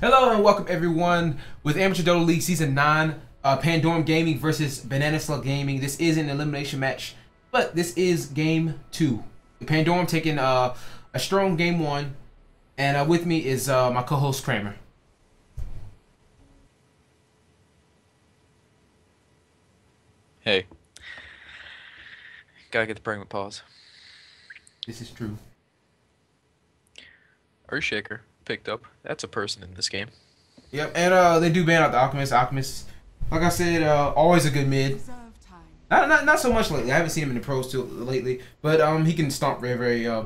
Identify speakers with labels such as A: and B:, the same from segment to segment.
A: Hello and welcome everyone with Amateur Dota League Season 9, uh, Pandorum Gaming versus Banana Slug Gaming. This is an elimination match, but this is game two. Pandorum taking uh, a strong game one, and uh, with me is uh, my co-host Kramer.
B: Hey. Gotta get the pregnant pause.
A: This is true.
B: Earthshaker picked up. That's a person in this game.
A: Yep, and uh, they do ban out the Alchemist. Alchemist, like I said, uh, always a good mid. Not, not not so much lately. I haven't seen him in the pros too lately, but um, he can stomp very very uh,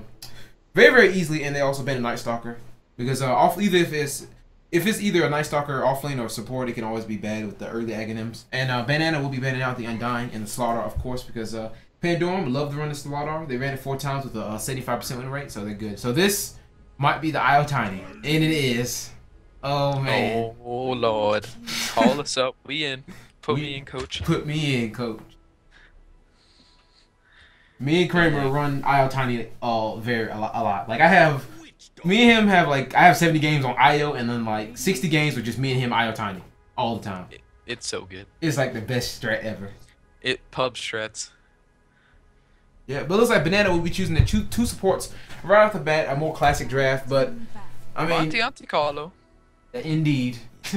A: very very easily. And they also ban a Night Stalker because uh, off either if it's if it's either a Night Stalker offlane or support, it can always be bad with the early Aghanims. And uh, Banana will be banning out the Undying and the Slaughter, of course, because uh, Pandorum love to run the Slaughter. They ran it four times with a 75% win rate, so they're good. So this might be the IO Tiny, and it is. Oh man.
B: Oh lord. Call us up. We in. Put
A: We-
B: me in, coach.
A: Put me in, coach. Me and Kramer run IO Tiny uh very a lot, a lot. Like I have me and him have like I have 70 games on IO and then like 60 games with just me and him IO Tiny all the time.
B: It's so good.
A: It's like the best strat ever.
B: It pub strats.
A: Yeah, but it looks like Banana will be choosing the two, two supports right off the bat, a more classic draft, but I mean
B: Monte Ante Carlo.
A: Indeed.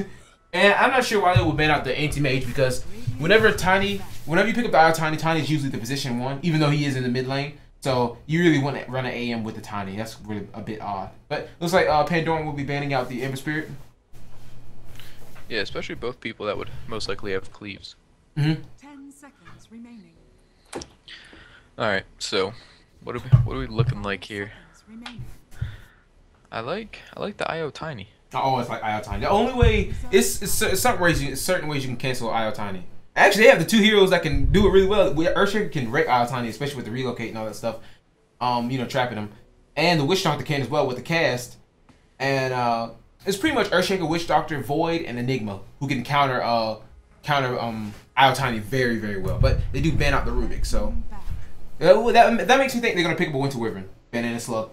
A: and I'm not sure why they would ban out the anti-mage because whenever Tiny, whenever you pick up the Iron Tiny, Tiny is usually the position one, even though he is in the mid lane. So you really want to run an AM with the Tiny. That's really a bit odd. But looks like uh, Pandorum will be banning out the Ember Spirit.
B: Yeah, especially both people that would most likely have cleaves.
A: Mm-hmm.
C: Ten seconds remaining.
B: Alright, so what are we what are we looking like here? I like I like the IO Tiny.
A: I always like IO Tiny. The only way it's, it's, it's certain ways you, certain ways you can cancel IO Tiny. Actually, they have the two heroes that can do it really well. We- Earthshaker can wreck IO Tiny, especially with the relocate and all that stuff. Um, you know, trapping them, and the Witch Doctor can as well with the cast. And uh, it's pretty much Earthshaker, Witch Doctor, Void, and Enigma who can counter uh counter um IO Tiny very very well. But they do ban out the Rubik, so. That that, that makes me think they're gonna pick up a Winter Wyvern, Banana Slug.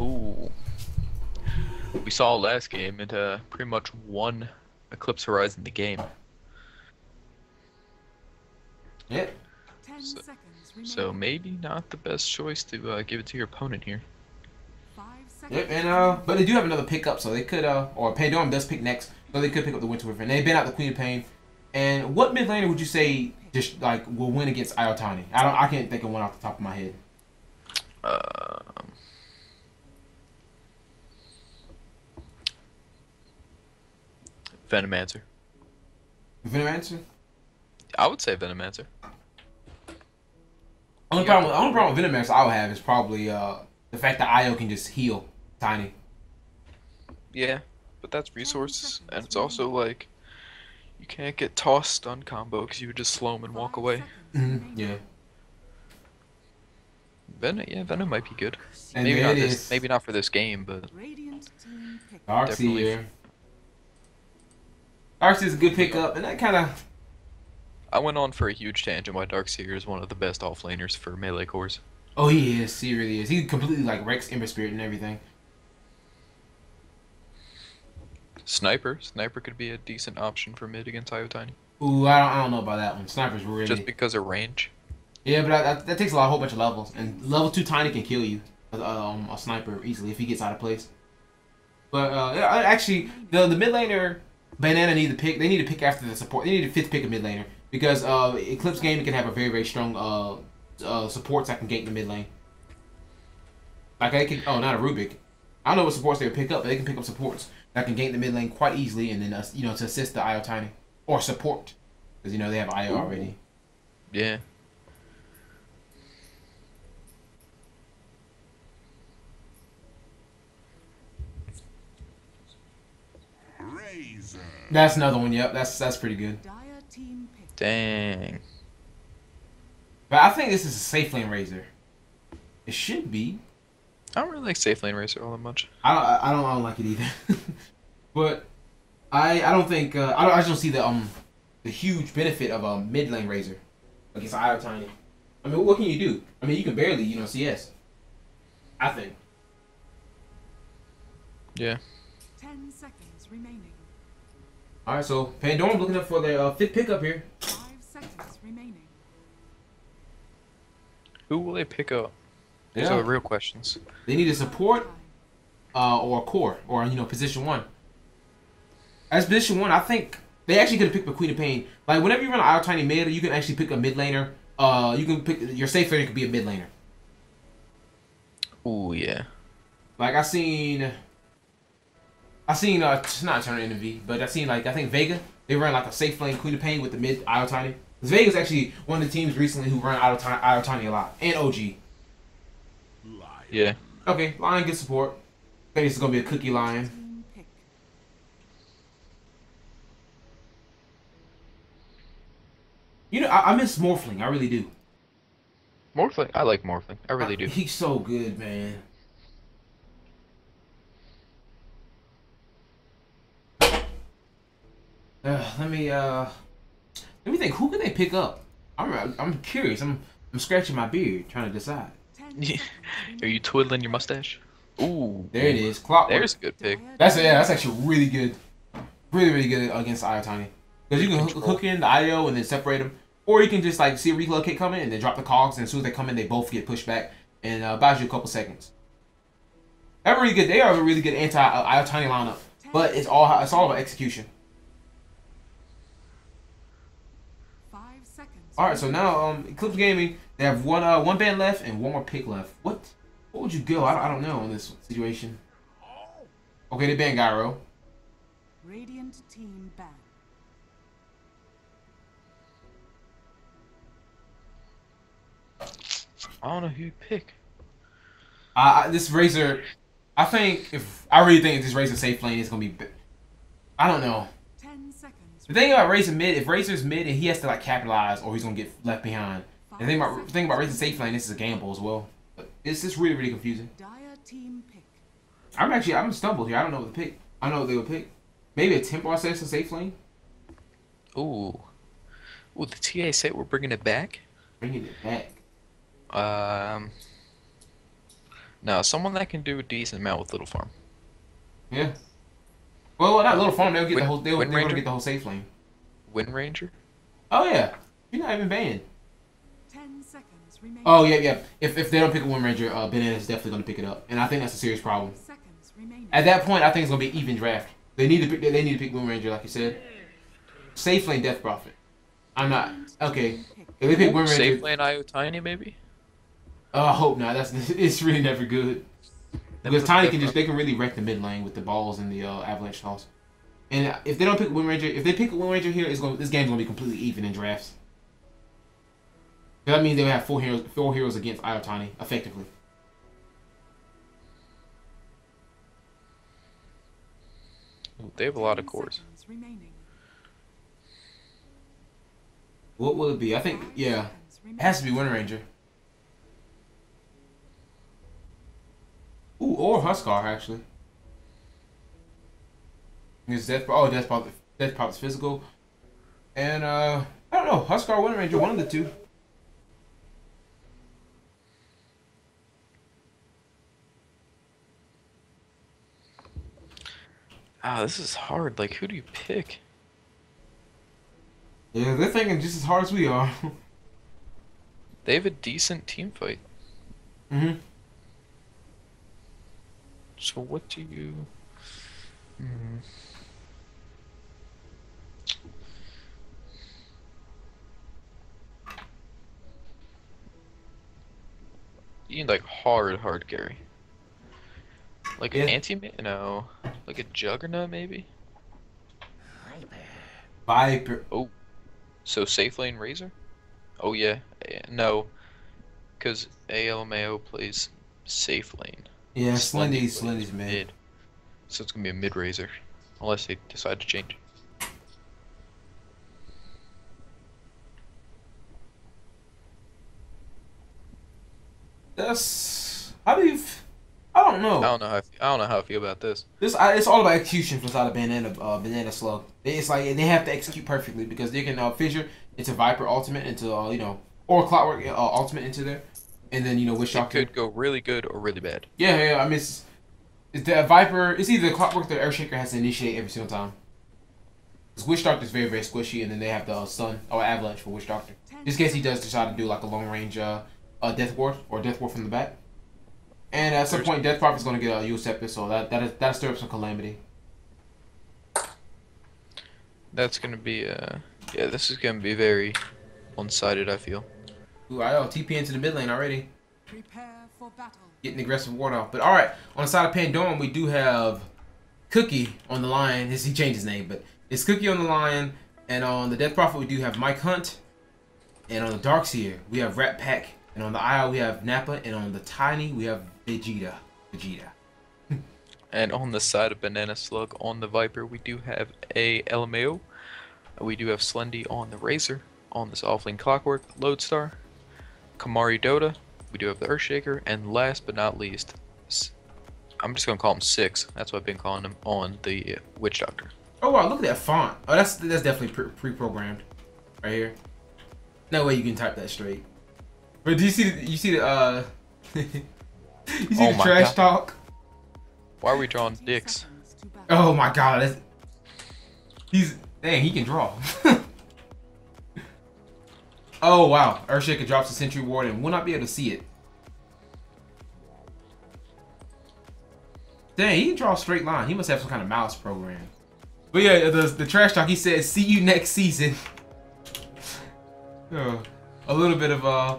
B: Ooh. We saw last game it uh pretty much won Eclipse Horizon the game.
A: Yeah.
B: So- So maybe not the best choice to uh, give it to your opponent here.
C: Five.
A: Yep, and uh, but they do have another pickup, so they could uh, or Pandorum does pick next, so they could pick up the Winter Wyvern. They've been out the Queen of Pain, and what mid laner would you say just like will win against Io Tiny? I don't, I can't think of one off the top of my head.
B: Um, Venomancer.
A: Venomancer.
B: I would say Venomancer.
A: Only problem,
B: the-
A: only problem with Venomancer I would have is probably uh the fact that Io can just heal Tiny.
B: Yeah, but that's resources, and it's also like you can't get tossed stun combo because you would just slow him and walk away.
C: seconds
A: Mm-hmm.
C: remaining.
A: Yeah,
B: Venom, yeah, Venom might be good.
A: and
B: maybe not this,
A: is.
B: maybe not for this game, but
C: Radiant team pick.
B: Definitely.
A: Darkseer. Darkseer's a good pickup, and that kind of
B: I went on for a huge tangent why Darkseer is one of the best offlaners for melee cores.
A: oh he is, he really is. He completely like wrecks Ember Spirit and everything.
B: Sniper, Sniper could be a decent option for mid against Io Tiny,
A: Ooh, I don't, I don't know about that one. Sniper's really
B: just because of range.
A: Yeah, but that, that, that takes a lot, a whole bunch of levels, and level two tiny can kill you, uh, um, a sniper easily if he gets out of place. But uh, actually, the the mid laner banana need to pick. They need to pick after the support. They need to fifth pick a mid laner because uh, Eclipse Gaming can have a very very strong uh, uh supports that can gank the mid lane. Like they can. Oh, not a Rubik. I don't know what supports they would pick up, but they can pick up supports that can gain the mid lane quite easily, and then uh, you know to assist the IO tiny or support because you know they have IO already.
B: Yeah.
A: That's another one. Yep, that's that's pretty good.
C: Dire team pick.
B: Dang.
A: But I think this is a safe lane razor. It should be.
B: I don't really like safe lane Razor all that much.
A: I don't. I don't. I don't like it either. but I. I don't think. Uh, I don't. I just don't see the um the huge benefit of a mid lane razor against Io Tiny. I mean, what can you do? I mean, you can barely, you know, CS. I think.
B: Yeah.
C: Ten seconds remaining.
A: All right, so Pandorum looking up for their uh, fifth pickup here.
C: Five seconds remaining.
B: Who will they pick up? Those
A: Yeah.
B: are real questions.
A: They need a support uh, or a core or you know position one. As position one, I think they actually could have picked the Queen of Pain. Like whenever you run an Isle Tiny mid, you can actually pick a mid laner. Uh, you can pick your safe laner could be a mid laner.
B: Ooh, yeah.
A: Like I seen, I seen uh it's not turn into V, but I seen like I think Vega they run like a safe lane Queen of Pain with the mid Isle Tiny. Vega's actually one of the teams recently who run Isle Tiny a lot and OG.
B: Yeah.
A: Okay, Lion gets support. I think it's gonna be a cookie Lion. You know I, I miss Morphling, I really do.
B: Morphling. I like Morphling. I really do.
A: He's so good, man. Uh, let me uh, let me think. Who can they pick up? I'm I'm curious. I'm I'm scratching my beard trying to decide.
C: Ten
B: Yeah.
C: seconds
B: Are you twiddling your mustache? Ooh.
A: There it is. Clockwork.
B: There's a good pick.
C: Dire
A: That's yeah. That's actually really good. Really really good against Io Tiny. Because you can hook, hook in the IO and then separate them, or you can just like see a relocate coming and then drop the cogs, and as soon as they come in, they both get pushed back and uh, buys you a couple seconds. They're really good. They are a really good anti Io Tiny lineup, but it's all it's all about execution.
C: Five seconds.
A: All right, so now um, Eclipse Gaming they have one uh one band left and one more pick left. What what would you go? I, I don't know in this situation. Okay, they ban Gyro.
C: Radiant team ban.
B: I don't know who you pick.
A: Uh, I- this Razor, I think if I really think if this Razor safe lane is gonna be, I don't know.
C: Ten seconds.
A: The thing about Razor mid, if Razor's mid and he has to like capitalize or he's gonna get left behind. And the thing about the thing about Razor safe lane, this is a gamble as well. But it's just really really confusing.
C: Dire team pick.
A: I'm actually I'm stumbled here. I don't know what to pick. I know what they would pick. Maybe a Templar assassin safe lane.
B: Ooh. Ooh, the TA say we're bringing it back?
A: Bringing it back.
B: Um. No, someone that can do a decent amount with Little Farm.
A: Yeah. Well, not little farm. They'll get the whole. They'll, they're get the whole safe lane.
B: Wind Ranger?
A: Oh yeah. You're not even banned.
C: Ten seconds remaining.
A: Oh yeah, yeah. If, if they don't pick a Wind Ranger, uh, Banana's definitely gonna pick it up, and I think that's a serious problem. At that point, I think it's gonna be even draft. They need to pick. They need to pick Wind Ranger, like you said. Safe lane, Death Prophet. I'm not okay. If they pick Wind
B: Safe
A: Ranger,
B: lane IO Tiny, maybe?
A: uh, I hope not. That's it's really never good. Because Tiny can just they can really wreck the mid lane with the balls and the uh, avalanche toss. And if they don't pick Wind Ranger, if they pick a Wind Ranger here, it's going this game's gonna be completely even in drafts. That means they have four heroes, four heroes against Io Tiny effectively.
B: They have a lot of cores.
A: What will it be? I think yeah, it has to be. Wind Ranger. Ooh, or Huskar actually. Is Death oh Death Prophet Death Prophet's physical, and uh I don't know Huskar Wind Ranger one of the two.
B: Ah, this is hard. Like, who do you pick?
A: Yeah, they're thinking just as hard as we are.
B: They have a decent team fight.
A: hmm
B: So what do you? Hmm. You need like hard, hard carry. Like
A: Yeah.
B: an anti no, like a juggernaut maybe.
A: Viper. Viper. Oh.
B: So safe lane razor. Oh yeah, no, because ALMAO plays safe lane.
A: Yeah,
B: Slendy
A: Slendy's Slendy's mid.
B: So it's gonna be a mid razor, unless they decide to change.
A: That's I mean, I don't know.
B: I don't know how I, I don't know how I feel about this.
A: This I, it's all about execution for side of banana uh, banana slug. It's like they have to execute perfectly because they can uh, fissure into Viper ultimate into uh, you know or Clockwork uh, ultimate into there, and then you know
B: Witch
A: Doctor.
B: could go really good or really bad.
A: Yeah, yeah. I mean, it's, Is the Viper? It's either Clockwork or the Earthshaker has to initiate every single time. Because Witch Doctor is very very squishy, and then they have the uh, Sun or Avalanche for Witch Doctor. Just in case he does decide to do like a long range uh, uh Death Ward or Death Ward from the back. And at some
B: There's-
A: point, Death Prophet's gonna get a Eusepis, so that that is, that stir up some calamity.
B: That's gonna be uh yeah, this is gonna be very one-sided. I feel.
A: Ooh, I know TP into the mid lane already.
C: Prepare for battle.
A: getting aggressive ward off. But all right, on the side of Pandorum, we do have Cookie on the line. His, he changed his name, but it's Cookie on the line. And on the Death Prophet, we do have Mike Hunt. And on the Darkseer, we have Rat Pack. And on the Isle, we have Nappa. And on the Tiny, we have Vegeta. Vegeta.
B: And on the side of Banana Slug on the Viper, we do have a LMAO. We do have Slendy on the Razor. On this Offlane Clockwork, Lodestar, Kamari Dota. We do have the Earthshaker, and last but not least, I'm just gonna call him Six. That's what I've been calling him on the Witch Doctor.
A: Oh wow, look at that font. Oh, that's that's definitely pre- pre-programmed, right here. No way you can type that straight. But do you see the, you see the uh you see
B: Oh
A: the trash
B: God.
A: talk?
B: Why are we drawing dicks?
C: seconds to battle.
A: Oh my god, that's, he's dang, he can draw. oh wow, Earthshaker drops a Sentry Ward and will not be able to see it. Dang, he can draw a straight line. He must have some kind of mouse program. But yeah, the the trash talk. He says, "See you next season." Oh, a little bit of uh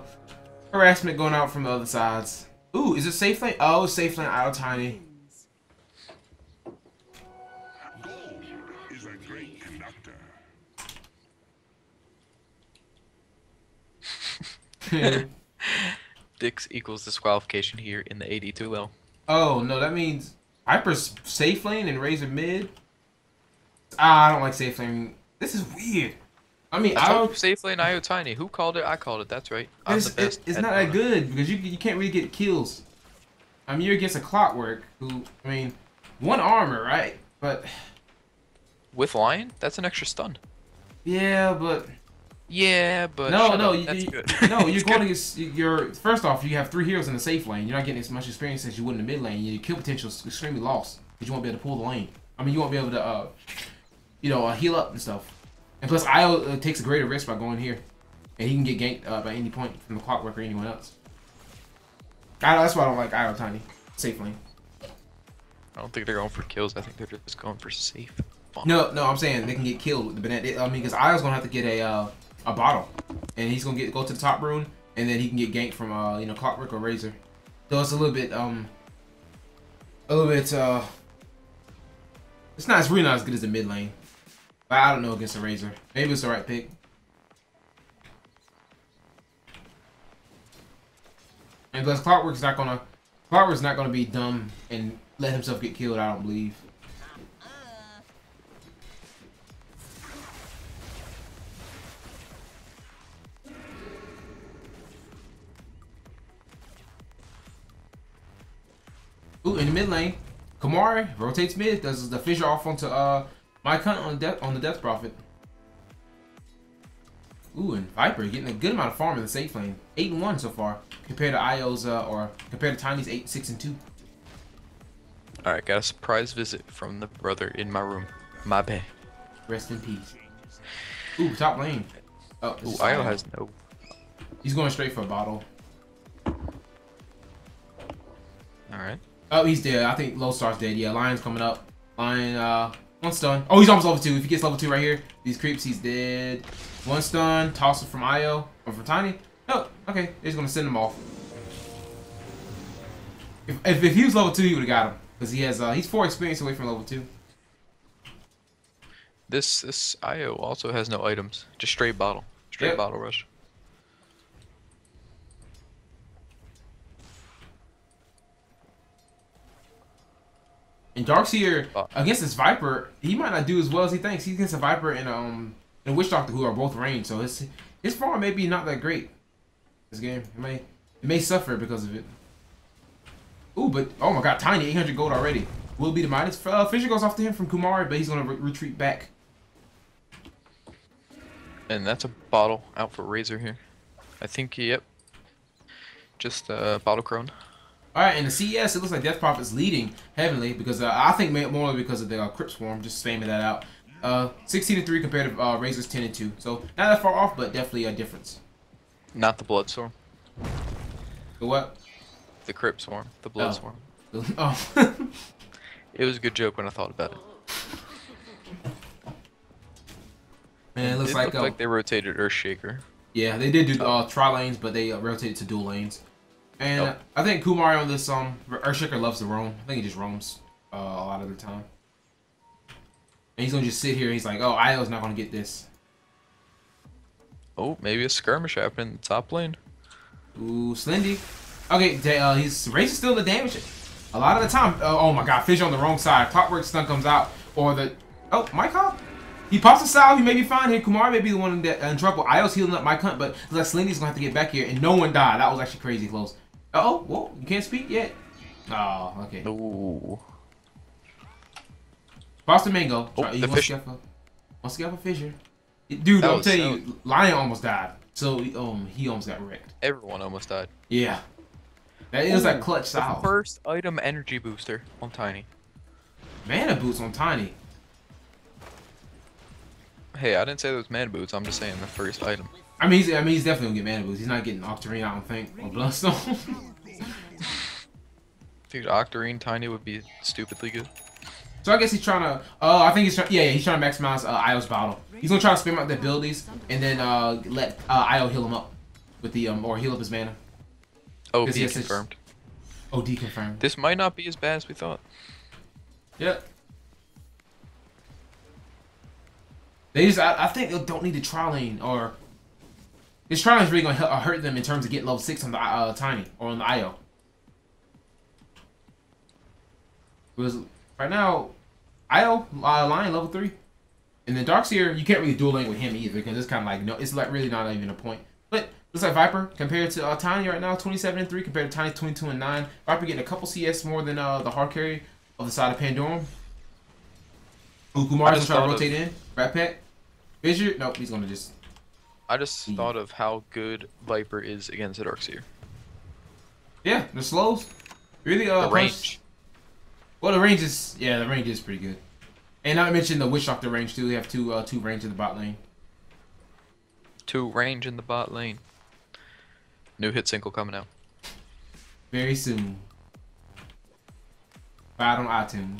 A: harassment going out from the other sides. Ooh, is it safe lane? Oh, safe lane. Idle tiny.
C: Wins.
D: Gold is a great conductor.
B: Dicks equals disqualification here in the ADL.
A: Oh no, that means Viper's safe lane and Razor mid. Ah, I don't like safe lane. This is weird. I mean, I
B: I
A: don't.
B: told you safe IO Tiny. Who called it? I called it. That's right. I'm
A: It's,
B: the best.
A: it's not that good because you you can't really get kills. I mean, you're against a Clockwork who, I mean, one armor, right? But
B: With Lion? That's an extra stun.
A: yeah, but
B: Yeah, but
A: no, no, you, you-
B: good.
A: no, you're going against your. First off, you have three heroes in the safe lane. You're not getting as much experience as you would in the mid lane. Your kill potential is extremely lost because you won't be able to pull the lane. I mean, you won't be able to, uh, you know, uh, heal up and stuff. And plus, Io uh, takes a greater risk by going here, and he can get ganked uh, by any point from the Clockwork or anyone else. I, that's why I don't like Io Tiny safe lane.
B: I don't think they're going for kills. I think they're just going for safe. fun.
A: No, no, I'm saying they can get killed with the banana. I mean, because Io's gonna have to get a uh, a bottle, and he's gonna get go to the top rune, and then he can get ganked from uh, you know Clockwork or Razor. So it's a little bit um, a little bit uh, it's not it's really not as good as the mid lane. But I don't know against a Razor. Maybe it's the right pick. And plus, Clockwork's not gonna Clockwork's not gonna be dumb and let himself get killed. I don't believe. Ooh, in the mid lane, Kamari rotates mid, does the fissure off onto uh Mike Hunt on death on the Death Prophet. Ooh, and Viper getting a good amount of farm in the safe lane, eight and one so far compared to Io's uh, or compared to Tiny's eight six and two.
B: All right, got a surprise visit from the brother in my room. My bad.
A: Rest in peace. Ooh, top lane. Oh,
B: Ooh, IO
A: Io.
B: has no.
A: He's going straight for a bottle.
B: All right.
A: Oh, he's dead. I think Low Star's dead. Yeah, Lion's coming up. Lion, uh, one stun. Oh, he's almost level two. If he gets level two right here, these creeps, he's dead. One stun. Toss it from Io or from Tiny. Oh, okay. They're just gonna send him off. If, if, if he was level two, he would have got him because he has uh he's four experience away from level two.
B: This this IO also has no items. Just straight bottle. Straight
A: Yep.
B: bottle rush.
A: And Darkseer
B: Uh.
A: against this Viper, he might not do as well as he thinks. He's against a Viper and um and Witch Doctor who are both ranged, so his his farm may be not that great. This game, it may it may suffer because of it. Ooh, but oh my God, Tiny 800 gold already. Will be the minus. Uh, Fissure goes off to him from Kumari, but he's gonna re- retreat back.
B: And that's a bottle out for Razor here. I think, yep. Just uh, bottle crone.
A: All right, and the CS, it looks like Death Prophet's leading heavily because uh, I think more because of the uh, Crypt Swarm, just spamming that out. Uh, 16 to 3 compared to uh, Razor's 10 and 2. So not that far off, but definitely a difference.
B: Not the blood swarm.
A: The what?
B: The crypt swarm. The blood
A: Oh.
B: swarm.
A: Oh.
B: It was a good joke when I thought about it.
A: Man, it looks
B: it
A: like,
B: looked
A: uh,
B: like they rotated Earthshaker.
A: yeah, they did do uh, tri lanes, but they uh, rotated to dual lanes. And
B: Yep.
A: I think Kumari on this um Earthshaker loves to roam. I think he just roams uh, a lot of the time. And he's gonna just sit here. And he's like, oh, Io's not gonna get this.
B: Oh, maybe a skirmish happened in the top lane.
A: Ooh, Slendy. Okay, uh, he's Razor still the damage. A lot of the time. Uh, oh my God, Fish on the wrong side. Clockwork stun comes out, or the oh Mike Hunt. He pops a salve. He may be fine here. Kumar may be the one that in trouble. Io's healing up Mike Hunt, but like Slendy's gonna have to get back here, and no one died. That was actually crazy close. Uh oh, whoa, you can't speak yet. Oh, okay.
B: Ooh.
A: Boston Mango.
B: Oh,
A: Try- he
B: the
A: wants to
B: fish-
A: get up a- Wants to get up a Fissure. Dude,
B: That
A: I'm
B: was-
A: telling
B: that
A: you, Lion almost died. So um, he almost got wrecked.
B: Everyone almost died.
A: Yeah. That is like
B: Ooh,
A: clutch
B: the. First item energy booster on Tiny.
A: Mana boots on Tiny.
B: Hey, I didn't say those man boots. I'm just saying the first item.
A: I mean, he's, I mean, he's definitely gonna get mana boots. He's not getting Octarine, I don't think, or Bloodstone.
B: Dude, Octarine Tiny would be stupidly good.
A: so I guess he's trying to. Uh, I think he's trying. Yeah, yeah, he's trying to maximize uh, Io's bottle. He's gonna try to spam out the abilities and then uh, let uh, Io heal him up with the um, or heal up his mana.
B: Oh,
A: Because
B: be
A: he has such-
B: confirmed.
A: Oh, deconfirmed.
B: This might not be as bad as we thought.
A: Yep. They just, I, I think they don't need the tri lane or this trial is really gonna uh, hurt them in terms of getting level six on the uh, tiny or on the IO. Because right now, IO uh, line level three, and then Darkseer you can't really dual lane with him either because it's kind of like no, it's like really not even a point. But looks like Viper compared to uh, Tiny right now, 27 and three compared to Tiny 22 and nine. Viper getting a couple CS more than uh, the hard carry of the side of Pandorum. Ooh,
B: I
A: Kumar's gonna try to rotate in. Rat Pack. Fissure? Nope, he's gonna just.
B: I just
A: Hmm.
B: thought of how good Viper is against the Darkseer.
A: Yeah, the slows. Really, uh,
B: The range.
A: Well, the range is yeah, the range is pretty good. And not to mention the Witch Doctor range too. They have two uh, two range in the bot lane.
B: Two range in the bot lane. New hit single coming out.
A: Very soon. Buy it on iTunes.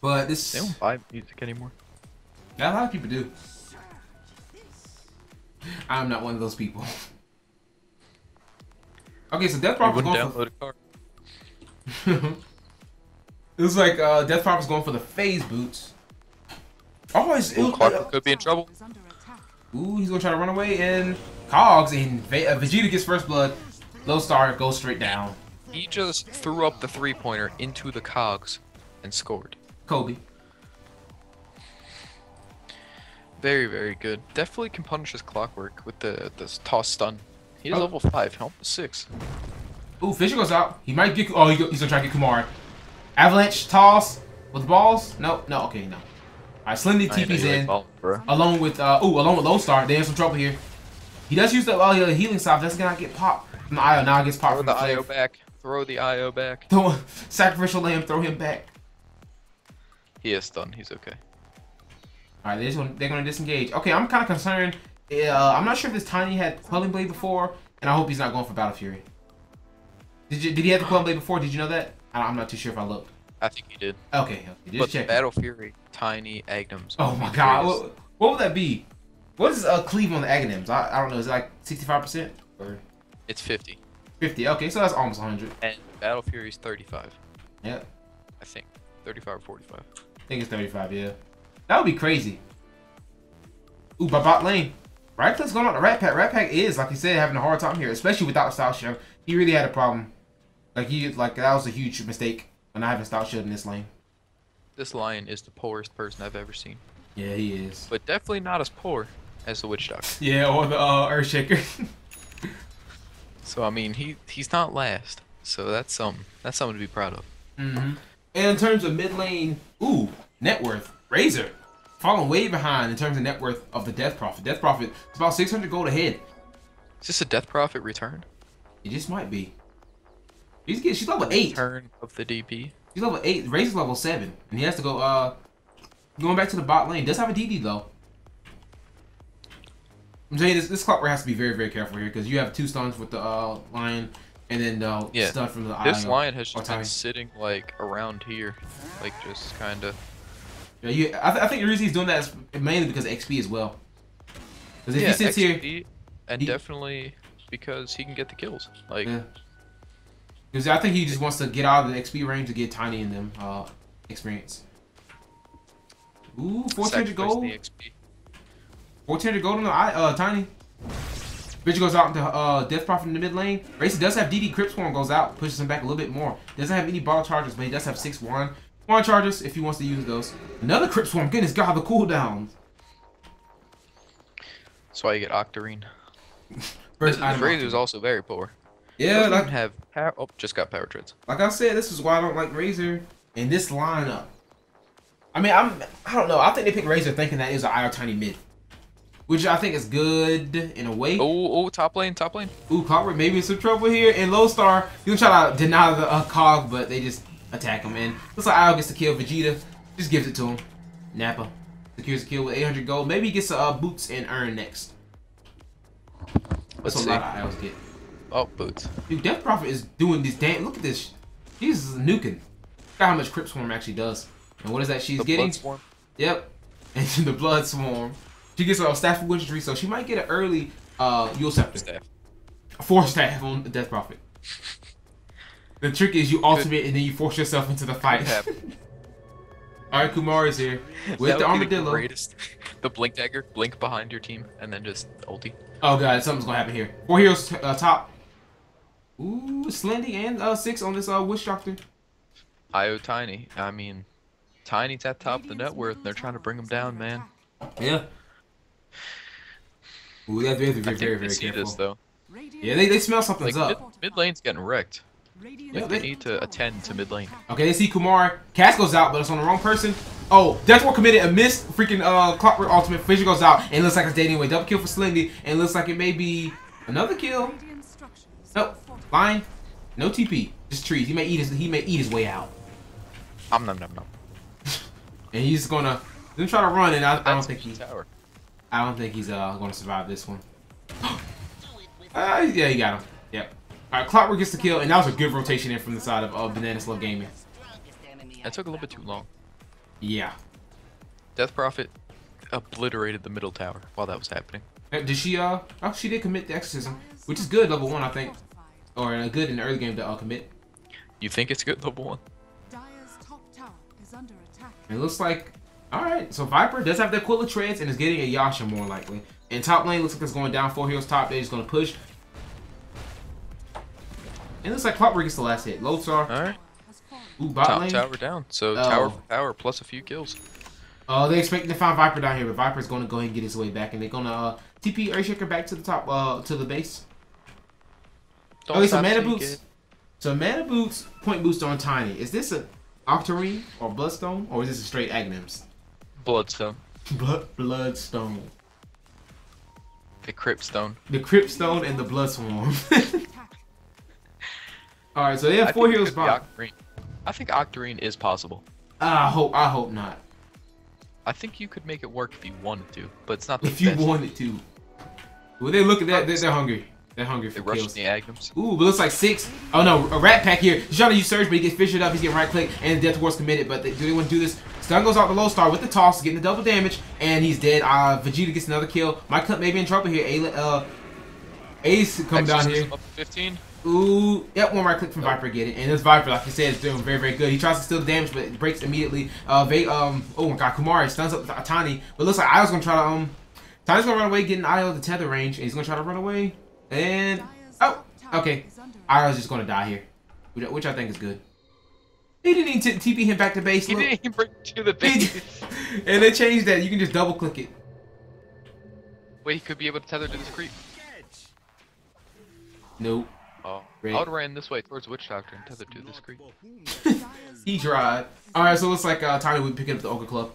A: But this,
B: They don't buy music anymore.
A: yeah, a lot of people do. I'm not one of those people. okay, so Death
B: You
A: Prophet
B: wouldn't
A: going for
B: download a car.
A: it was like uh, Death Prophet's going for the phase boots. Oh, it's, it
B: Ooh,
A: was,
B: Clark could be in trouble.
C: Is under attack.
A: Ooh, he's gonna try to run away, and Cogs and Ve- uh, Vegeta gets first blood. Low star goes straight down.
B: He just threw up the three pointer into the cogs and scored.
A: Kobe.
B: Very, very good. Definitely can punish his clockwork with the the toss stun. He's
A: Oh.
B: level five, help six.
A: Ooh, Fissure goes out. He might get. Oh, he's gonna try to get Kumar. Avalanche toss with balls. No, no. Okay, no. All right, Slendy TP's
B: like
A: in
B: ball,
A: along with. Uh, ooh, along with Low Star. They have some trouble here. He does use the uh, healing salve. That's gonna get popped from the IO. Now it gets popped
B: Throw
A: from
B: the
A: the
B: IO back. Throw the IO back.
A: Throw sacrificial lamb. Throw him back.
B: He is stunned. He's okay.
A: All right, they're, just gonna, they're gonna disengage. Okay, I'm kind of concerned. Uh, I'm not sure if this Tiny had Quelling Blade before, and I hope he's not going for Battle Fury. Did you? Did he have the Quelling Blade before? Did you know that? I, I'm not too sure if I looked.
B: I think he did.
A: Okay, okay just
B: But
A: check.
B: Battle Fury, Tiny, Aghanims.
A: Oh my God, what, what would that be? What is uh, cleave on the Aghanims? I, I don't know. Is it like 65 percent or
B: It's 50.
A: 50? Okay, so that's almost 100.
B: And Battle Fury is 35.
A: Yep,
B: I think. 35 or 45.
A: I think it's 35. Yeah, that would be crazy. Ooh, by bot lane. Right click's going on the Rat Pack. Rat Pack is, like you said, having a hard time here, especially without Stout Shield. He really had a problem. Like he, like that was a huge mistake when I haven't Stout Shield in this lane.
B: This lion is the poorest person I've ever seen.
A: Yeah, he is.
B: But definitely not as poor as the Witch Doctor.
A: Yeah, or the uh, Earthshaker.
B: So I mean, he he's not last. So that's something. That's something to be proud of.
A: mm-hmm. And in terms of mid lane, ooh, net worth, Razor, falling way behind in terms of net worth of the Death Prophet. Death Prophet is about 600 gold ahead.
B: Is this a Death Prophet return?
A: It just might be. He's get, she's level eight.
B: Turn of the DP.
A: He's level eight. Razor's level seven, and he has to go. Uh, going back to the bot lane. Does have a DD though. I'm saying this this Clockwork has to be very very careful here because you have two stuns with the uh lion, and then uh
B: Yeah.
A: stun from the
B: This lion has just been sitting like around here, like just kind of.
A: Yeah, you, I, th I think the reason he's doing that is mainly because of XP as well. Because if
B: yeah,
A: he sits
B: XP here, and
A: he,
B: definitely because he can get the kills. Like,
A: because yeah. I think he just wants to get out of the XP range to get tiny in them uh, experience. Ooh,
B: 400
A: gold. 400 gold on the uh, tiny. Bitch goes out into uh, Death Prophet in the mid lane. Razor does have DD Crypt Swarm, goes out, pushes him back a little bit more. Doesn't have any ball charges, but he does have 6 1, one charges if he wants to use those. Another Crypt Swarm. Goodness God, the cooldowns.
B: That's why you get Octarine.
A: First this,
B: Razor is also very poor.
A: Yeah,
B: I
A: like,
B: have power. Oh, just got power treads.
A: Like I said, this is why I don't like Razor in this lineup. I mean, I'm I don't know. I think they picked Razor thinking that is an IR tiny mid, which I think is good in a way.
B: Oh, oh, top lane, top lane.
A: Ooh, Cobra maybe in some trouble here. And Low Star, you try to deny the uh, cog, but they just attack him. And looks like Io gets to kill Vegeta. Just gives it to him. Nappa secures a kill with 800 gold. Maybe he gets uh, Boots and Urn next. That's
B: Let's
A: what
B: see.
A: a lot of Ios get.
B: Oh, boots.
A: Dude, Death Prophet is doing this damn. Look at this. She's nuking. Look at how much Crypt Swarm actually does. And what is that she's
B: The
A: getting?
B: blood swarm.
A: Yep. And the Blood Swarm. She gets a Staff of Wizardry, so she might get an early uh, Yule Scepter.
B: Staff.
A: Force Staff on the Death Prophet. The trick is you ultimate and then you force yourself into the fight. Alright, Kumar is here with the armadillo.
B: greatest. The blink dagger, blink behind your team, and then just ulti.
A: oh god, something's gonna happen here. Four heroes uh, top. Ooh, Slendy and uh, six on this uh, Witch Doctor.
B: IO Tiny. I mean, Tiny's at top of the net worth, and they're trying to bring him down, man.
A: Yeah. Ooh, they have to be very,
B: think
A: very,
B: they
A: very
B: see
A: careful.
B: this though.
A: Yeah, they, they smell
B: Like
A: something's
B: mid,
A: up.
B: mid lane's getting wrecked.
A: Yeah,
B: They
A: they-
B: need to attend to mid lane.
A: Okay, they see Kumar. Cask goes out, but it's on the wrong person. Oh, Death War committed a miss. Freaking uh, Clockwork Ultimate. Fissure goes out, and it looks like it's dating away. Double kill for Slendy, and it looks like it may be another kill. Nope. Fine. No TP. Just trees. He may eat his. He may eat his way out,
B: Om nom nom nom.
A: and he's gonna. Then try to run, and I, I don't think he.
B: tower.
A: I don't think he's uh gonna survive this one. uh, yeah, he got him. Yep. All right, Clockwork gets the kill, and that was a good rotation in from the side of uh, Banana Slug Gaming.
B: That took a little bit too long.
A: Yeah.
B: Death Prophet obliterated the middle tower while that was happening.
A: Uh, Did she uh? Oh, she did commit the exorcism, which is good level one, I think, or uh, good in the early game to uh, commit.
B: You think it's good level one?
C: Dire's top tower is under attack.
A: It looks like, all right. So Viper does have the Aquila treads and is getting a Yasha more likely. And top lane looks like it's going down. Four heroes top. They're just gonna push. And it looks like Clockwork gets the last hit. Lodestar.
B: All right.
C: Has fallen.
A: Ooh, bot
B: Top
A: lane.
B: tower down. So
A: Oh.
B: tower for tower plus a few kills.
A: Uh, they expecting to find Viper down here, but Viper's gonna go ahead and get his way back, and they're gonna uh, TP Earthshaker back to the top, uh, to the base.
B: Don't
A: oh, it's a mana boots.
B: get-
A: So mana boots point boost on Tiny. Is this a Octarine or Bloodstone, or is this a straight Aghanims?
B: Bloodstone.
A: Blood Bloodstone.
B: The Crypt Stone.
A: The Cryptstone and the Blood Swarm.
C: Attack.
A: All right, so they have
B: I
A: four heroes.
B: Octarine. I think Octarine is possible.
A: I hope. I hope not.
B: I think you could make it work if you wanted to, but it's not the
A: If you
B: best.
A: wanted to. Well, they look at that. They're, they're hungry. They're hungry for
B: rush
A: kills.
B: the Aghanims.
A: Ooh, but looks like six. Oh no, a rat pack here. He's trying to use surge, but he gets fissured up. He's getting right click, and Death Ward's committed. But they, do they want to do this? Stun goes off the low star with the toss, getting the double damage, and he's dead. Uh, Vegeta gets another kill. My cut may be in trouble here. A, uh, Ace come down here.
B: Up 15.
A: Ooh, yep, one right click from Viper get it. And this Viper, like you said, is doing very, very good. He tries to steal the damage, but it breaks immediately. Uh, Va- um, oh my god, Kumari stuns up Tiny, but looks like Io's gonna try to, um, Tiny's gonna run away, getting Io the tether range, and he's gonna try to run away. And, oh, okay. Io's just gonna die here, which, which I think is good. He didn't need to TP him back to base.
B: He didn't even bring it to the base.
A: and they changed that. You can just double click it.
B: Wait, he could be able to tether to this creep.
A: Nope. Great.
B: I would have ran this way towards Witch Doctor and tethered to this creep.
C: Dire's
A: He tried. All right, so it looks like uh, Tiny would be picking up the Ogre Club.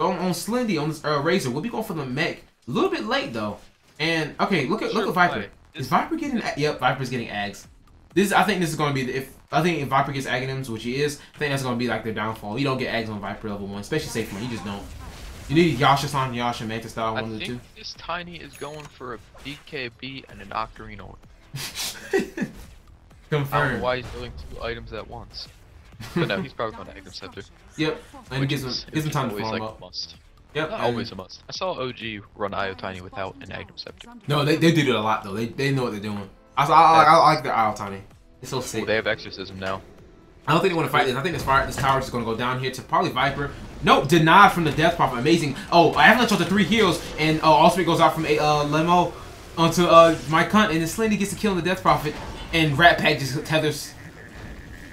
A: On, on Slendy, on this uh, Razor, we'll be going for the mech. A little bit late though. And okay, look at look at Viper.
B: play.
A: Is Viper getting? a- Yep, Viper's getting Ags. This I think this is gonna be the, if I think if Viper gets Aghanims, which he is, I think that's gonna be like their downfall. You don't get Ags on Viper level one, especially safe one. You just don't. You need Yasha Slime, Yasha Manta style,
B: I
A: one of the
B: think
A: two.
B: this Tiny is going for a BKB and an Octarine Orb. Don't
A: Confirmed.
B: know why he's doing two items at once. But no, he's probably going to Aghanim Scepter.
A: Yep, and it
B: which
A: gives him gives him time to
B: always
A: farm
B: like
A: up.
B: must.
A: Yep.
B: Not
A: and-
B: always a must. I saw OG run Io Tiny without an Aghanim Scepter.
A: No, they, they do it a lot though. They they know what they're doing. I I, I, I like their Isle Tiny. It's so sick.
B: they have Exorcism now.
A: I don't think they want to fight this. I think this fire, this tower is just gonna go down here to probably Viper. Nope, denied from the Death Prophet. Amazing. Oh, I have not Avalanche onto three heals, and uh, Ultimate goes out from a uh, Lemo onto uh, Mike Hunt, and then Slendy gets to kill the Death Prophet, and Rat Pack just tethers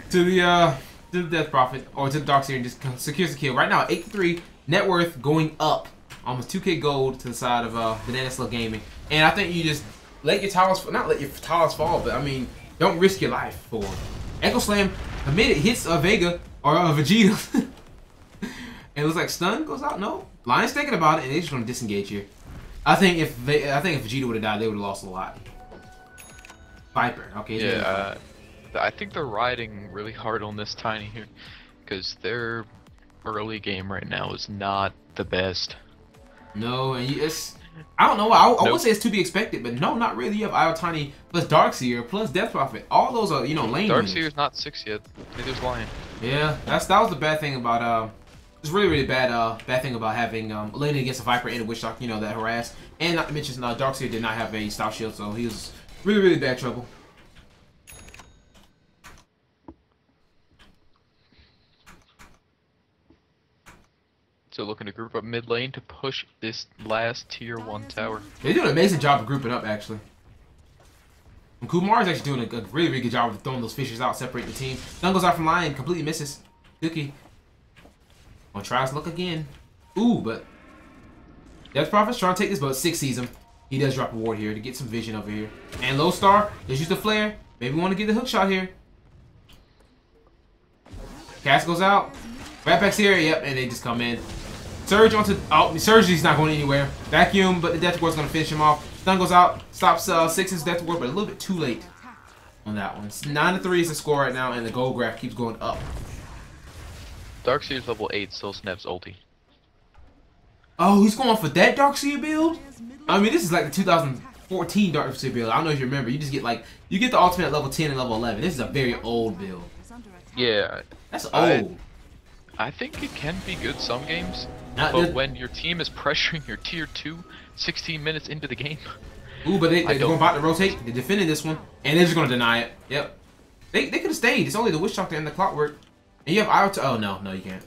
A: to the uh, to the Death Prophet or to the Darkseer and just secures the kill. Right now, eight three net worth going up, almost 2k gold to the side of uh, Banana Slug Gaming, and I think you just let your towers not let your towers fall, but I mean don't risk your life for. Echo Slam admitted hits a Vega or a Vegeta. and it looks like stun goes out. No, Lion's thinking about it, and they're just gonna disengage here. I think if they, I think if Vegeta would have died, they would have lost a lot. Viper, okay.
B: Yeah, uh, I think they're riding really hard on this Tiny here. Because their early game right now is not the best.
A: no, and it's. I don't know. I, I
B: Nope.
A: would say it's to be expected, but no, not really. You have Io Tiny plus Darkseer plus Death Prophet. All those are you know lane.
B: Darkseer's not 6 yet. Neither's Lion.
A: Yeah, that's that was the bad thing about uh it's really really bad uh bad thing about having um laning against a Viper and a Witch Doctor, you know, that harass. And not to mention uh Darkseer did not have a Stout Shield, so he was really, really bad trouble.
B: So looking to group up mid lane to push this last tier 1 tower.
A: They do an amazing job of grouping up actually. And Kumar is actually doing a good, really, really good job of throwing those fishes out, separating the team. Stun goes out from Lion, completely misses. Dookie. Gonna try his luck again. Ooh, but Death Prophet's trying to take this, but Six sees him. He does drop a ward here to get some vision over here. And Low Star, just use the flare. Maybe want to get the hook shot here. Cask goes out. Ratpack's here, yep, and they just come in. Surge onto, oh, Surge's not going anywhere. Vacuum, but the Death Ward's gonna finish him off. Stun goes out, stops uh, Six's Death Ward, but a little bit too late on that one. It's 9 to 3 is the score right now, and the gold graph keeps going up.
B: Darkseer's level 8 still snaps ulti.
A: Oh, he's going for that Darkseer build? I mean, this is like the 2014 Darkseer build. I don't know if you remember. You just get like, you get the ultimate at level 10 and level 11. This is a very old build.
B: Yeah,
A: That's
B: I-
A: old.
B: I think it can be good some games.
A: Not
B: But when your team is pressuring your tier 2 16 minutes into the game,
A: Ooh, but they, they're going about to rotate. They're defending this one, and they're just going to deny it. Yep. They, they could have stayed. It's only the Witch Doctor and the Clockwork. And you have Io. Oh, no. No, you can't.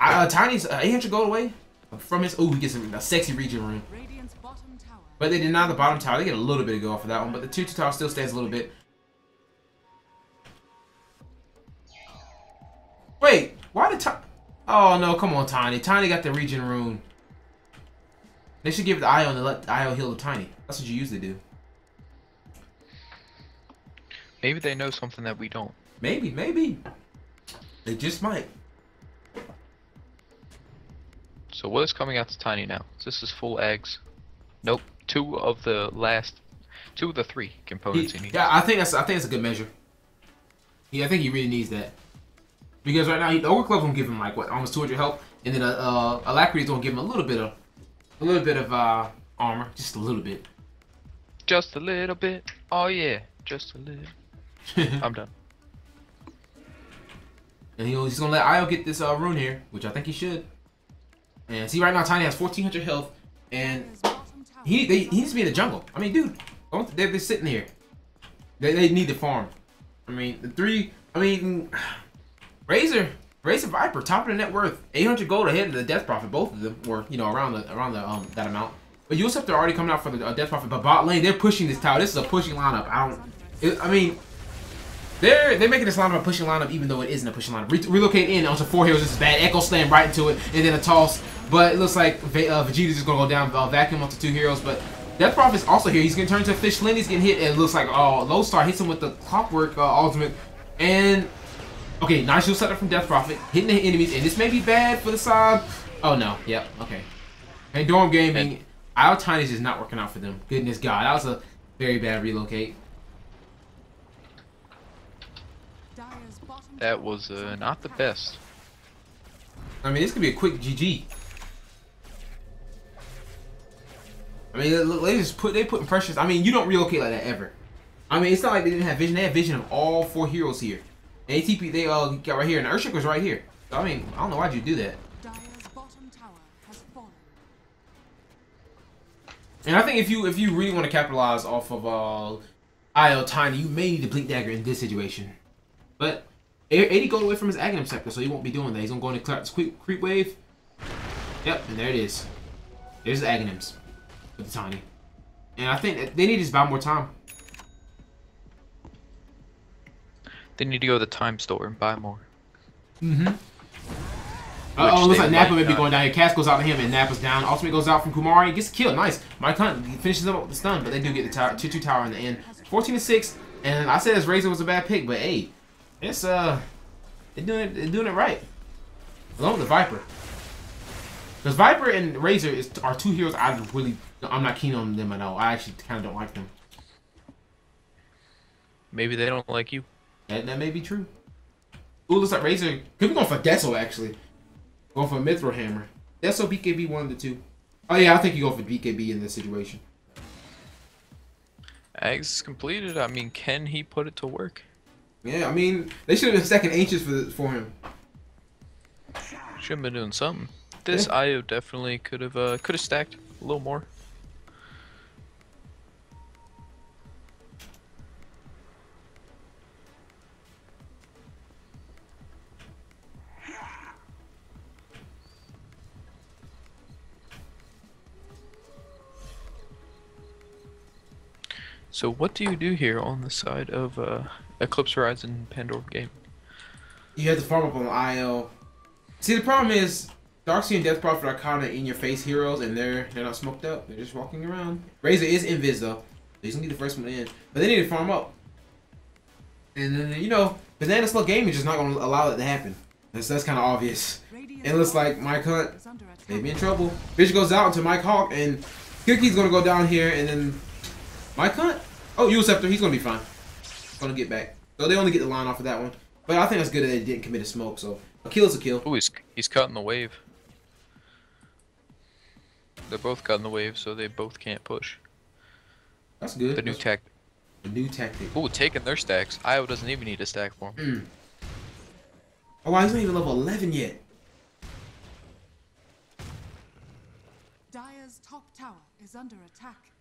A: Uh, Tiny's uh, 800 gold away from his. Ooh, he gets a, a sexy regen rune.
C: Radiant's bottom tower.
A: But they deny the bottom tower. They get a little bit of go off of that one. But the 2 2 tower still stands a little bit. Wait. Why did Tiny. Oh, no. Come on, Tiny. Tiny got the regen rune. They should give it to Io and let Io heal the Tiny. That's what you usually do.
B: maybe they know something that we don't.
A: Maybe, maybe. They just might.
B: So what is coming out to Tiny now? This is full eggs. Nope. Two of the last, two of the three components he needs.
A: yeah, I think that's I think that's a good measure. Yeah, I think he really needs that. Because right now, he, the Ogre Club gonna give him like what, almost 200 health, and then uh, uh Alacrity's gonna give him a little bit of, a little bit of uh armor, just a little bit.
B: Just a little bit. Oh yeah, just a little. I'm done.
A: And he'll, he's gonna let Io get this uh, rune here, which I think he should. And see, right now Tiny has 1400 health, and
C: Radiant's bottom tower
A: he they, he needs to be in the jungle. I mean, dude, don't, they're, they're sitting here. They, they need to farm. I mean, the three. I mean, Razor, Razor Viper, top of the net worth, 800 gold ahead of the Death Prophet. Both of them were, you know, around the around the um that amount. But Yusuf, they're already coming out for the uh, Death Prophet. But bot lane, they're pushing this tower. This is a pushing lineup. I don't. It, I mean, they're they're making this lineup a pushing lineup, even though it isn't a pushing lineup. Re- relocate in onto four heroes. This is bad. Echo slam right into it, and then a toss. But it looks like Va- uh, Vegeta's just gonna go down. Uh, vacuum onto two heroes, but. Death Prophet's also here. He's gonna turn a fish. Lindy's getting hit, and it looks like oh, Low Star hits him with the clockwork uh, ultimate, and okay, nice shield setup from Death Prophet, hitting the enemies, and this may be bad for the side. Oh no, yep, okay. And Dorm Gaming, our Tiny's is not working out for them. Goodness God, that was a very bad relocate.
B: That was uh, not the best.
A: I mean, this could be a quick GG. I mean, they just put they putting pressures. I mean, you don't relocate like that ever. I mean, it's not like they didn't have vision. They had vision of all four heroes here. And ATP, they all got right here, and Earthshaker was right here. So I mean, I don't know why'd you do that. And I think if you if you really want to capitalize off of uh IL Tiny, you may need to Blink Dagger in this situation. But 80 go away from his Aghanim Scepter, so he won't be doing that. He's gonna go into Clark's creep, creep wave. Yep, and there it is. There's the Aghanims with the Tiny. And I think they need to just buy more time.
B: They need to go to the time store and buy more.
A: Mm-hmm. Uh oh, looks like Nappa may be going down here. Cask goes out to him, and Nappa's down. Ultimate goes out from Kumari. Gets killed. Nice. Mike Hunt finishes up with the stun, but they do get the tower, 2-2 tower in the end. 14 to 6. And I said his Razor was a bad pick, but hey, it's uh, they're doing it, they're doing it right. Along with the Viper, because Viper and Razor is are two heroes I really I'm not keen on them at all. I actually kind of don't like them.
B: Maybe they don't like you.
A: That, that may be true. Ooh, looks like Razor could be going for Deso actually. Going for Mithril Hammer. Deso BKB one of the two. Oh yeah, I think you go for BKB in this situation.
B: Ags is completed. I mean, can he put it to work?
A: Yeah, I mean they should have been second ancients for for him.
B: Should have been doing something. This
A: Yeah.
B: IO definitely could have uh, could have stacked a little more. So what do you do here on the side of uh, Eclipse Horizon Pandora game?
A: You have to farm up on IL. See, the problem is Darkseer and Death Prophet are kind of in your face heroes, and they're they're not smoked up. They're just walking around. Razor is invis though. He's gonna be the first one in, but they need to farm up. And then you know, Banana Slug Gaming is just not gonna allow that to happen. That's that's kind of obvious. It looks like Mike Hunt may be in trouble. Fish goes out to Mike Hawk, and Cookie's gonna go down here, and then Mike Hunt. Oh, Eul's Scepter, he's gonna be fine. Gonna get back. So they only get the line off of that one. But I think that's good that they didn't commit a smoke. So a kill is a kill.
B: Oh, he's he's cutting the wave. They're both cutting the wave, so they both can't push.
A: That's good.
B: The new
A: That's
B: tech.
A: the new tactic.
B: Oh, taking their stacks. Io doesn't even need a stack for him.
A: Mm. Oh wow, he's not even level 11 yet.
C: Dire's top tower is under attack.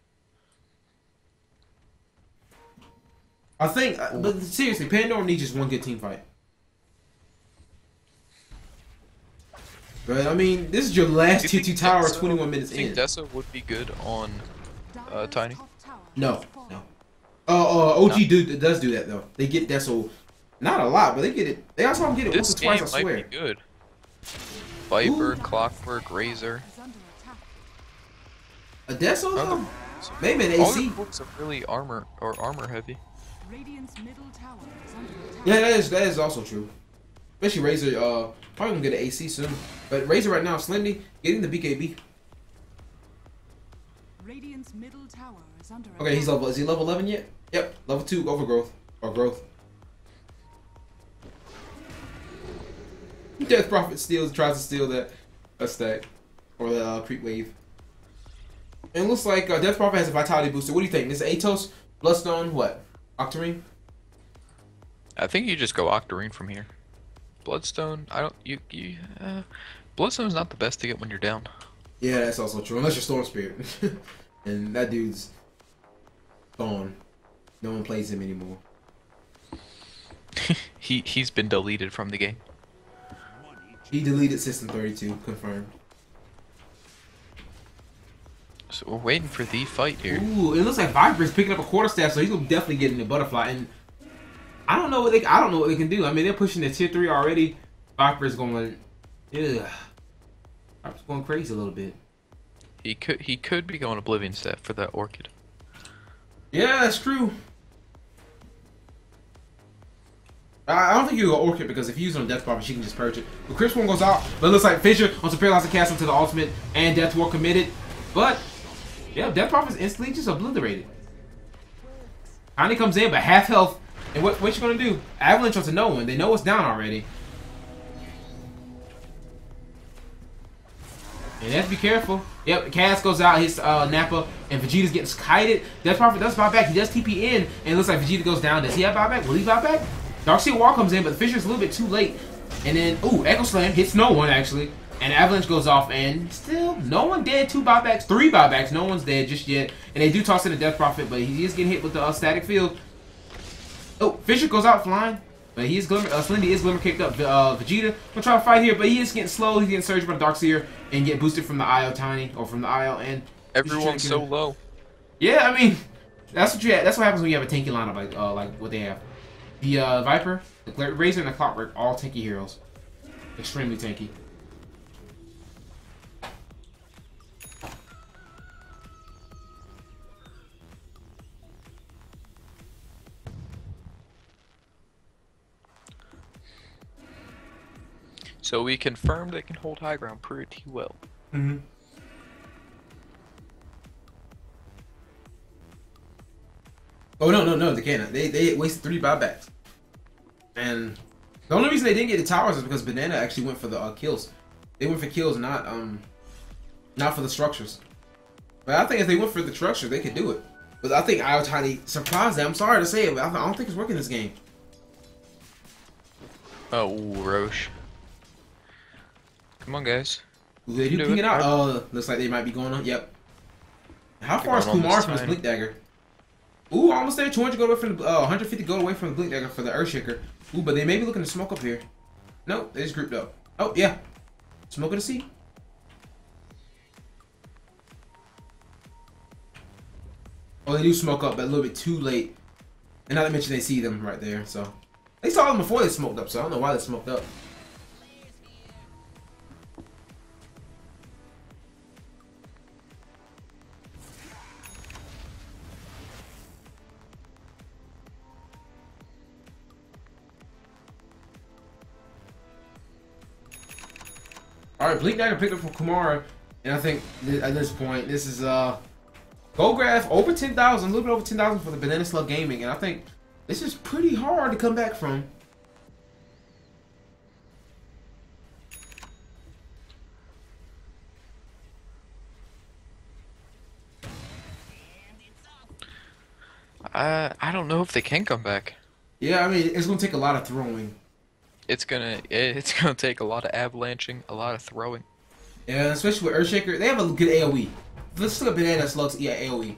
A: I think, uh, but seriously, Pandora needs just one good team fight. But I mean, this is your last
B: Do you
A: TT
B: think
A: tower
B: Deso-
A: 21 minutes
B: do you
A: in.
B: think Deso would be good on?
C: Dire's
B: Tiny?
C: top
A: No,
C: has
A: no. Uh, uh, OG do, does do that though. They get Deso, not a lot, but they get it. They also get it once
B: This
A: or
B: game
A: twice. I
B: might
A: swear.
B: be good. Viper,
A: Ooh.
B: Clockwork, Razor.
C: Is under.
A: A Deso though? Maybe an AC.
B: All
A: AC.
B: the books are really armor or armor heavy.
C: Radiant's middle tower is under attack.
A: Yeah, that is that is also true. Especially Razor, uh, probably gonna get an AC soon. But Razor right now, Slendy getting the BKB.
C: Radiant's middle tower is under
A: Okay, he's level. Is he level 11 yet? Yep, level two overgrowth or growth. Death Prophet steals, tries to steal that a stack or the uh, creep wave. And it looks like uh, Death Prophet has a vitality booster. What do you think? This is Atos, Bloodstone, what? Octarine?
B: I think you just go Octarine from here. Bloodstone, I don't. You, you uh, Bloodstone's not the best to get when you're down.
A: Yeah, that's also true. Unless you're Storm Spirit, and that dude's gone. No one plays him anymore.
B: he he's been deleted from the game.
A: He deleted System 32, confirmed.
B: So we're waiting for the fight here.
A: Ooh, it looks like Viper's picking up a quarter staff, so he's gonna definitely get in the butterfly. And I don't know what they, I don't know what they can do. I mean, they're pushing the tier three already. Viper's going, yeah, Viper's going crazy a little bit.
B: He could he could be going Oblivion staff for that Orchid.
A: Yeah, that's true. I don't think you go Orchid because if you use it on Death Prophet, she can just purge it. But Chris one goes out, but it looks like Fissure wants to paralyze the castle to the ultimate and Death War committed. But yeah, Death Prophet's instantly just obliterated. Tiny comes in, but half health. And what what you gonna do? Avalanche wants to know one. They know it's down already. And have to be careful. Yep, Cask goes out, hits uh, Nappa, and Vegeta's getting kited. Death Prophet does buy back. He does TP in, and looks like Vegeta goes down. Does he have buyback? Will he buy back? Darkseer Wall comes in, but Fissure's a little bit too late. And then, ooh, Echo Slam hits no one, actually. And Avalanche goes off, and still, no one dead. Two buybacks, three buybacks. No one's dead just yet. And they do toss in a Death Prophet, but he is getting hit with the uh, static field. Oh, Fissure goes out flying. But he is glimmer. Uh, Slendy is glimmer kicked up. Uh, Vegeta gonna try to fight here, but he is getting slow. He's getting surged by the Darkseer and get boosted from the IO Tiny or from the IO. And
B: Everyone's so low.
A: yeah, I mean, that's what you. That's what happens when you have a tanky lineup like uh, like what they have. The uh, Viper, the Razor, and the Clockwork, all tanky heroes. Extremely tanky.
B: So we confirmed they can hold high ground pretty well.
A: Mm-hmm. Oh no no no they can't. They they wasted three buybacks, and the only reason they didn't get the towers is because Banana actually went for the uh, kills. They went for kills, not um, not for the structures. But I think if they went for the structure, they could do it. But I think Tiny surprised them. I'm sorry to say it, but I don't think it's working this game.
B: Oh, Rosh. Come on, guys.
A: They do ping
B: it.
A: it out. Oh, looks like they might be going on. Yep. How
B: They're
A: far is Kumar from his. Blink Dagger? Ooh, almost there. 200 gold away from the, uh, 150 gold away from the Blink Dagger for the Earthshaker. Ooh, but they may be looking to smoke up here. Nope, they just grouped up. Oh, yeah. Smoke of Deceit. Oh, they do smoke up, but a little bit too late. And not to mention they see them right there, so. They saw them before they smoked up, so I don't know why they smoked up. Right, Blink Dagger picked up from Kamara, and I think th- at this point, this is uh, Golgraph over ten thousand, a little bit over ten thousand for the Banana Slug Gaming, and I think this is pretty hard to come back from.
B: I I don't know if they can come back.
A: Yeah, I mean, it's gonna take a lot of throwing.
B: It's gonna it's gonna take a lot of avalanching, a lot of throwing.
A: Yeah, especially with Earthshaker, they have a good AOE. Let's look at Banana Slugs. Yeah, AOE.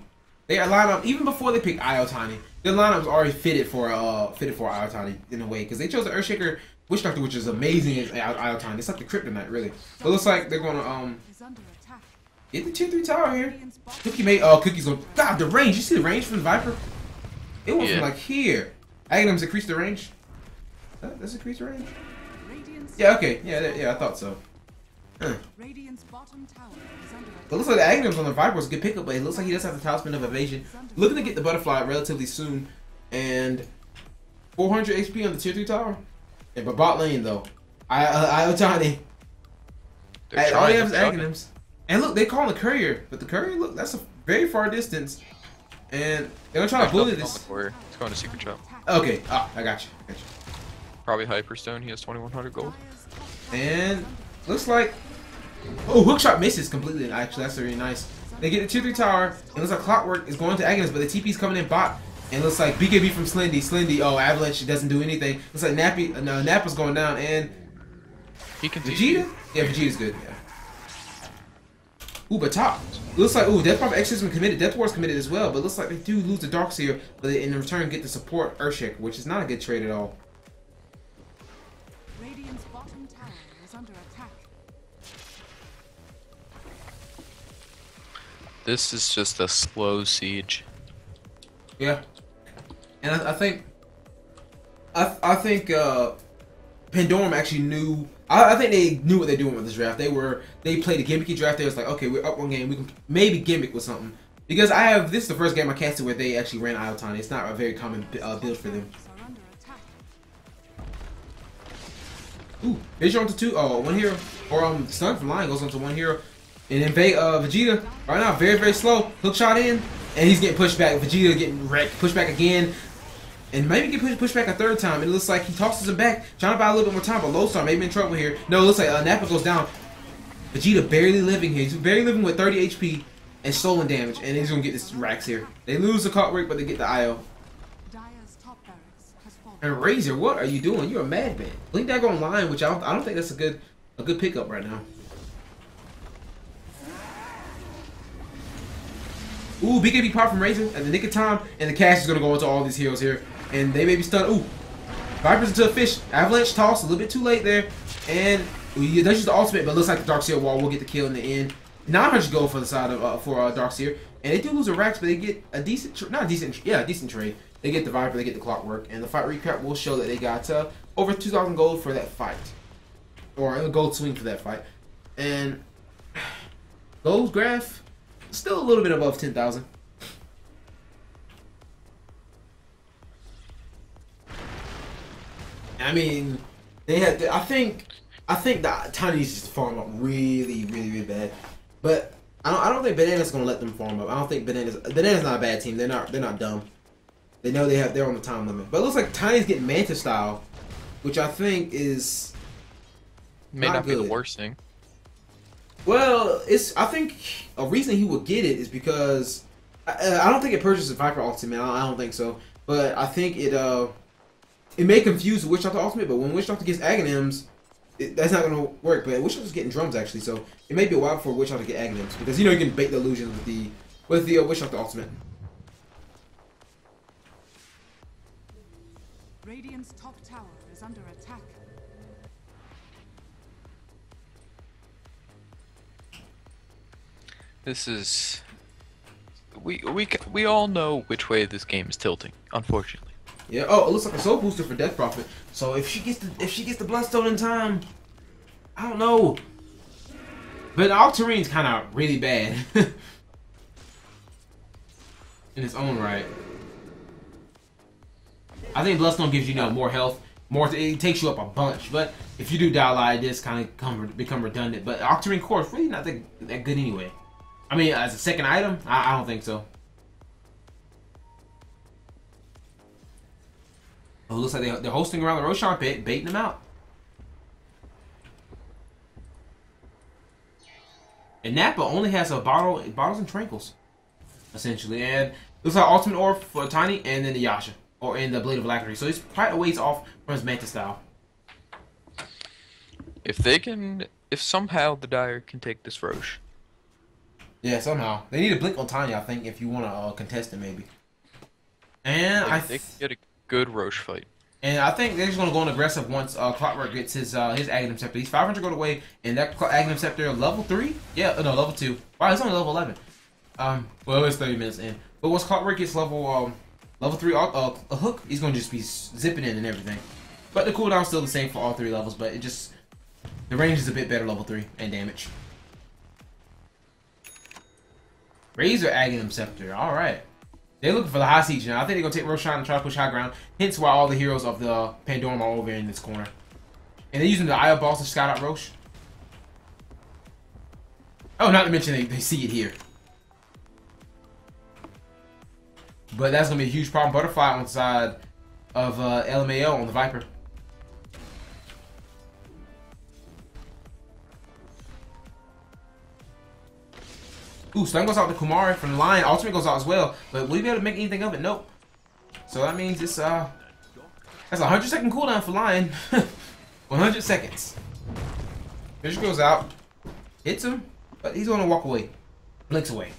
A: They are line up even before they picked Io Tiny. Their lineup was already fitted for uh fitted for Io Tiny in a way because they chose the Earthshaker Witch Doctor, which is amazing as Io Tiny. It's like the Kryptonite, really. But it looks like they're gonna um get the tier three tower here. Cookie made oh Cookie's going God the range. You see the range from the Viper? It was
B: Yeah.
A: like here. Aghanims increased the range. That, that's increased the range. Yeah, okay. Yeah, yeah, I thought so. Huh.
C: Radiant's bottom tower is under attack.
A: But it looks like the Aghanims on the Viper was a good pickup, but it looks like he does have the talisman of evasion. Looking to get the butterfly relatively soon. And 400 HP on the tier 3 tower. Yeah, but bot lane though. I I, I tiny. All they
B: trying
A: have is
B: to chuck it.
A: Aghanims. And look, they call the courier, but the courier look that's a very far distance. And they're gonna try to bully this.
B: the courier. It's going to secret shop.
A: Okay, ah, I got you. Got you.
B: Probably Hyperstone. He has 2100 gold.
C: Dire's top tower
A: And looks like oh hookshot misses completely. Actually, that's really nice. They get the tier three tower. It looks like Clockwork is going to Agnes, but the TP's coming in bot. And it looks like BKB from Slendy. Slendy, oh Avalanche doesn't do anything. Looks like Nappy, uh, no, Nappa's going down, and
B: He can.
A: Vegeta. Yeah, Vegeta's good. Yeah. Ooh, but top. Looks like ooh, Death Prophet X has been committed. Death War's committed as well, but looks like they do lose the Darkseer, but they in return get the support Earthshaker, which is not a good trade at all.
B: This is just a slow siege.
A: Yeah, and I, I think, I I think uh, Pandorum actually knew. I, I think they knew what they're doing with this draft. They were they played a gimmicky draft. They was like, okay, we're up one game. We can maybe gimmick with something because I have this is the first game I casted where they actually ran Io Tiny. It's not a very common uh, build for them. Ooh, Vision onto two. Oh, one hero. Or um, Stun from Lion goes onto one hero. And Ve- uh, Vegeta, right now, very, very slow. Hook shot in. And he's getting pushed back. Vegeta getting wrecked. Pushed back again. And maybe get push, push back a third time. It looks like he tosses him back, trying to buy a little bit more time. But Lodestar may be in trouble here. No, it looks like uh, Nappa goes down. Vegeta barely living here. He's barely living with 30 HP and stolen damage. And he's going to get this Rax here. They lose the Clockwork, but they get the IO. And Razor, what are you doing? You're a madman. Blink Dagger online, which I don't, I don't think that's a good a good pickup right now. Ooh, BKB pop from Razor at the nick of time, and the cash is gonna go into all these heroes here, and they may be stunned. Ooh, Vipers into a fish. Avalanche toss a little bit too late there, and yeah, that's just the ultimate, but looks like the Darkseer wall will get the kill in the end. 900 gold for the side of uh, for uh, Darkseer, and they do lose a Rax, but they get a decent, not a decent, yeah, a decent trade. They get the Viper, they get the Clockwork, and the fight recap will show that they got uh, over 2,000 gold for that fight, or a gold swing for that fight, and gold graph still a little bit above 10,000. I mean, they had. I think. I think that Tiny's just farm up really, really, really bad. But I don't. I don't think Banana's gonna let them farm up. I don't think Banana's. Banana's not a bad team. They're not. They're not dumb. They know they have. They're on the time limit. But it looks like Tiny's getting Manta style, which I think is.
B: May
A: Not
B: not, be the worst thing.
A: Well, it's. I think a reason he would get it is because I, I don't think it purchases Viper Ultimate. I don't, I don't think so. But I think it. uh It may confuse Witch Doctor Ultimate, but when Witch Doctor gets Aghanims, it, that's not gonna work. But Witch Doctor's getting drums actually, so it may be a while before Witch Doctor get Aghanims because you know you can bait the illusions with the with the uh, Witch Doctor Ultimate.
C: Top
B: This is. We we we all know which way this game is tilting. Unfortunately,
A: Yeah. Oh, it looks like a soul booster for Death Prophet. So if she gets the if she gets the Bloodstone in time, I don't know. But Octarine's kind of really bad in its own right. I think Bloodstone gives you, you know more health, more. It takes you up a bunch. But if you do die like this, kind of come become redundant. But Octarine Core is really not that, that good anyway. I mean, as a second item, I, I don't think so. Oh, it looks like they, they're hosting around the Roshan pit, baiting them out. And Nappa only has a bottle, bottles and tranquils, essentially. And looks like Ultimate Orb for Tiny, and then the Yasha, or in the Blade of Alacrity. So he's quite a ways off from his Manta style.
B: if they can, if somehow the Dire can take this Rosh,
A: Yeah, somehow they need a blink on Tiny. I think if you want to uh, contest it, maybe. And I
B: like, can get a good Rosh fight.
A: And I think they're just gonna go on aggressive once uh, Clockwork gets his uh, his Aghanim Scepter. He's 500 gold away, and that Aghanim Scepter level three? Yeah, uh, no, level two. Wow, he's only level 11. Um, well, it's 30 minutes in. But once Clockwork gets level um level three uh, uh, a hook, he's gonna just be zipping in and everything. But the cooldown's still the same for all three levels, but it just the range is a bit better level three and damage. Razor Aghanim Scepter. All right. They're looking for the high siege now. I think they're gonna take Roshan and try to push high ground. Hence why all the heroes of the Pandorum are over in this corner. And they're using the Eye of Boss to scout out Rosh. Oh, not to mention they, they see it here. But that's gonna be a huge problem. Butterfly on the side of uh, LMAO on the Viper. Ooh, Stun goes out to Kumari from the line. Ultimate goes out as well. But will you be able to make anything of it? Nope. So that means it's uh that's a hundred second cooldown for Lion. 100 seconds. Fish goes out, hits him, but he's gonna walk away, blinks away.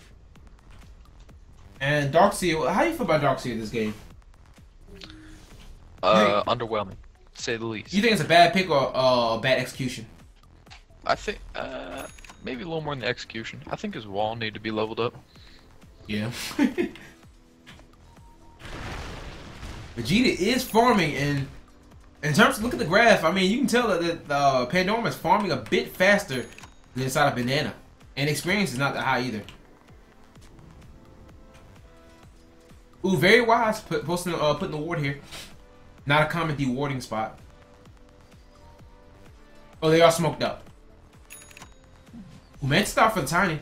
A: And Darkseer, how do you feel about Darkseer in this game?
B: Uh, underwhelming, to say the least.
A: You think it's a bad pick or uh, a bad execution?
B: I think uh, maybe a little more in the execution. I think his wall need to be leveled up.
A: Yeah. Vegeta is farming, and in terms of look at the graph, I mean, you can tell that, that uh, Pandora is farming a bit faster than inside of Banana, and experience is not that high either. Ooh, very wise, put, posting, uh, putting the ward here. Not a common dewarding spot. Oh, they are smoked up. Ooh, man, stop for the tiny.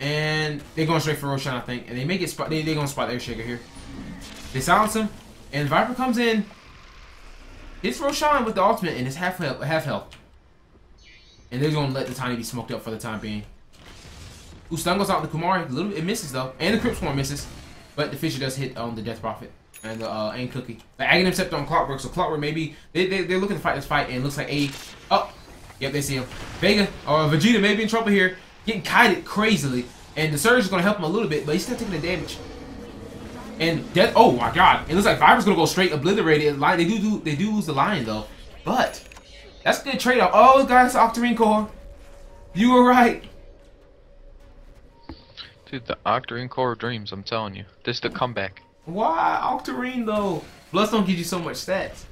A: And they're going straight for Roshan, I think. And they may get spot. They, they're going to spot their shaker here. They silence him. And Viper comes in, hits Roshan with the ultimate, and it's half health. Half health. And they're gonna let the Tiny be smoked up for the time being. Stun goes out the Kumari. A little, it misses though, and the Crypt Swarm misses, but the Fissure does hit on the Death Prophet and the uh, and Cookie. The Aghanim Scepter on Clockwork, so Clockwork maybe they they they're looking to fight this fight, and it looks like a oh, yep they see him. Vega or Vegeta may be in trouble here, getting kited crazily, and the Surge is gonna help him a little bit, but he's still taking the damage. And death. Oh my God! It looks like Viper's gonna go straight obliterated. Lion. They do do they do lose the lion though, but that's a good trade off. Oh, guys, Octarine Core, you were right.
B: Dude, the Octarine Core of Dreams, I'm telling you. This is the comeback.
A: Why Octarine though? Bloodstone gives you so much stats.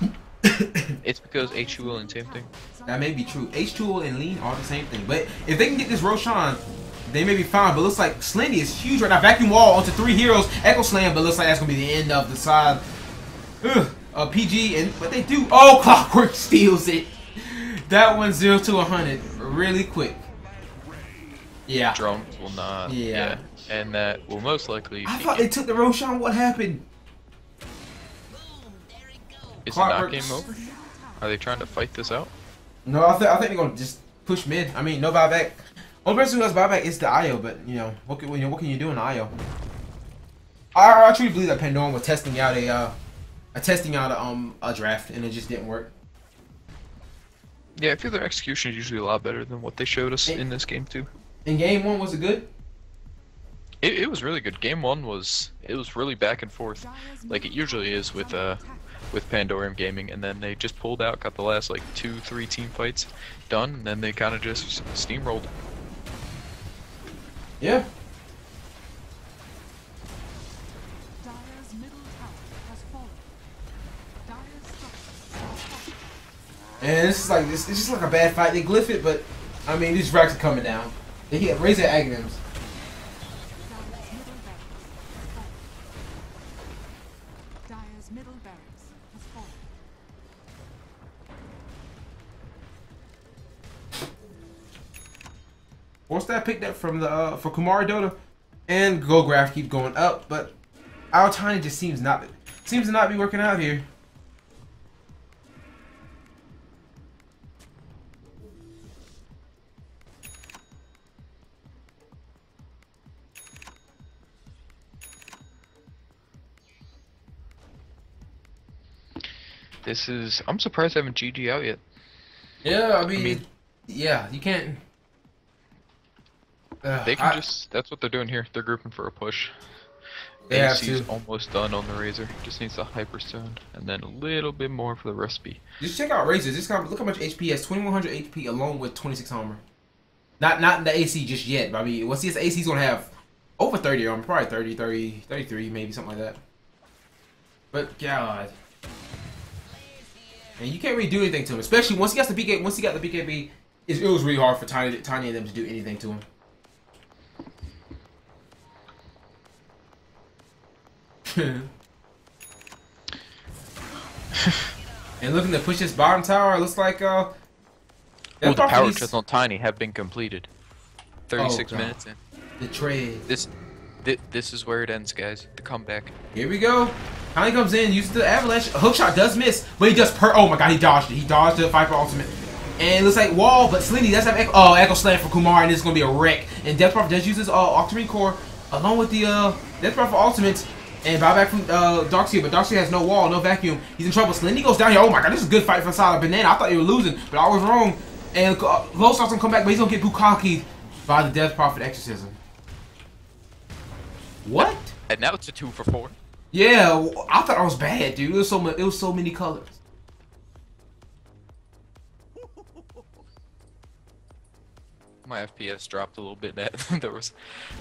B: It's because H2O and same thing.
A: That may be true. H2O and Lean are the same thing. But if they can get this Roshan, they may be fine. But looks like Slendy is huge right now. Vacuum Wall onto three heroes. Echo Slam, but looks like that's gonna be the end of the side. Ugh. Uh, PG and what they do. Oh, Clockwork steals it. That one zero to 100 really quick. Yeah.
B: Drones will not.
A: Yeah.
B: And that will most likely.
A: I thought they took the Roshan. What happened?
B: Is it not game over? Are they trying to fight this out?
A: No, I, th- I think they're gonna just push mid. I mean, no buyback. Only person who has buyback is the IO, but you know, what can, you know, what can you do in IO? I, I truly believe that Pandoran was testing out a, uh, a testing out a, um a draft, and it just didn't work.
B: Yeah, I feel their execution is usually a lot better than what they showed us
A: It-
B: in this game too.
A: In game one, was it good?
B: It, it was really good. Game one was it was really back and forth, like it usually is with uh with Pandorium Gaming, and then they just pulled out, got the last like two, three team fights done, and then they kind of just steamrolled.
A: Yeah.
C: Dire's middle tower has fallen. Dire's structures are fortified.
A: And this is like this. It's just like a bad fight. They glyph it, but I mean, these racks are coming down. They hit raise their Once that picked up from the uh, for Kumari Dota, and Gograph keeps going up, but our Tiny just seems not seems to not be working out here.
B: This is I'm surprised I haven't GG out yet.
A: Yeah, I mean,
B: mean-
A: yeah, you can't. Ugh,
B: They can
A: I-
B: just that's what they're doing here. They're grouping for a push.
A: They have
B: AC's
A: to.
B: almost done on the Razor. Just needs the Hyperstone, and then a little bit more for the recipe.
A: Just check out Razor. Just kind look how much HP he has. 2100 HP alone with 26 armor. Not not in the AC just yet. But I mean, once he his AC, he's gonna have over 30 armor, probably 30, 30, 33, maybe something like that. But God, and you can't really do anything to him, especially once he got the BK. Once he got the BKB, it, it was really hard for Tiny Tiny and them to do anything to him. and looking to push this bottom tower, it looks like uh.
B: Oh, the power chests on Tiny have been completed. 36
A: Oh,
B: minutes in.
A: The trade.
B: This, thi- this is where it ends, guys. The comeback.
A: Here we go. Tiny comes in, uses the avalanche. A hook shot does miss, but he does per. Oh my god, he dodged it. He dodged the Viper ultimate. And it looks like wall, but Slendy does have echo. Oh, echo slam for Kumar, and it's gonna be a wreck. And Death Prophet does use his uh, Octarine core along with the uh, Death Prophet ultimate. And buyback from uh, Darkseer, but Darkseer has no wall, no vacuum. He's in trouble. Slendy goes down here. Oh my god, this is a good fight for Solid Banana. I thought they were losing, but I was wrong. And uh, Low starts gonna come back, but he's gonna get Bukaki by the Death Prophet exorcism. What?
B: And now it's a two for four.
A: Yeah, I thought I was bad, dude. It was so it was so many colors.
B: My FPS dropped a little bit. That there was,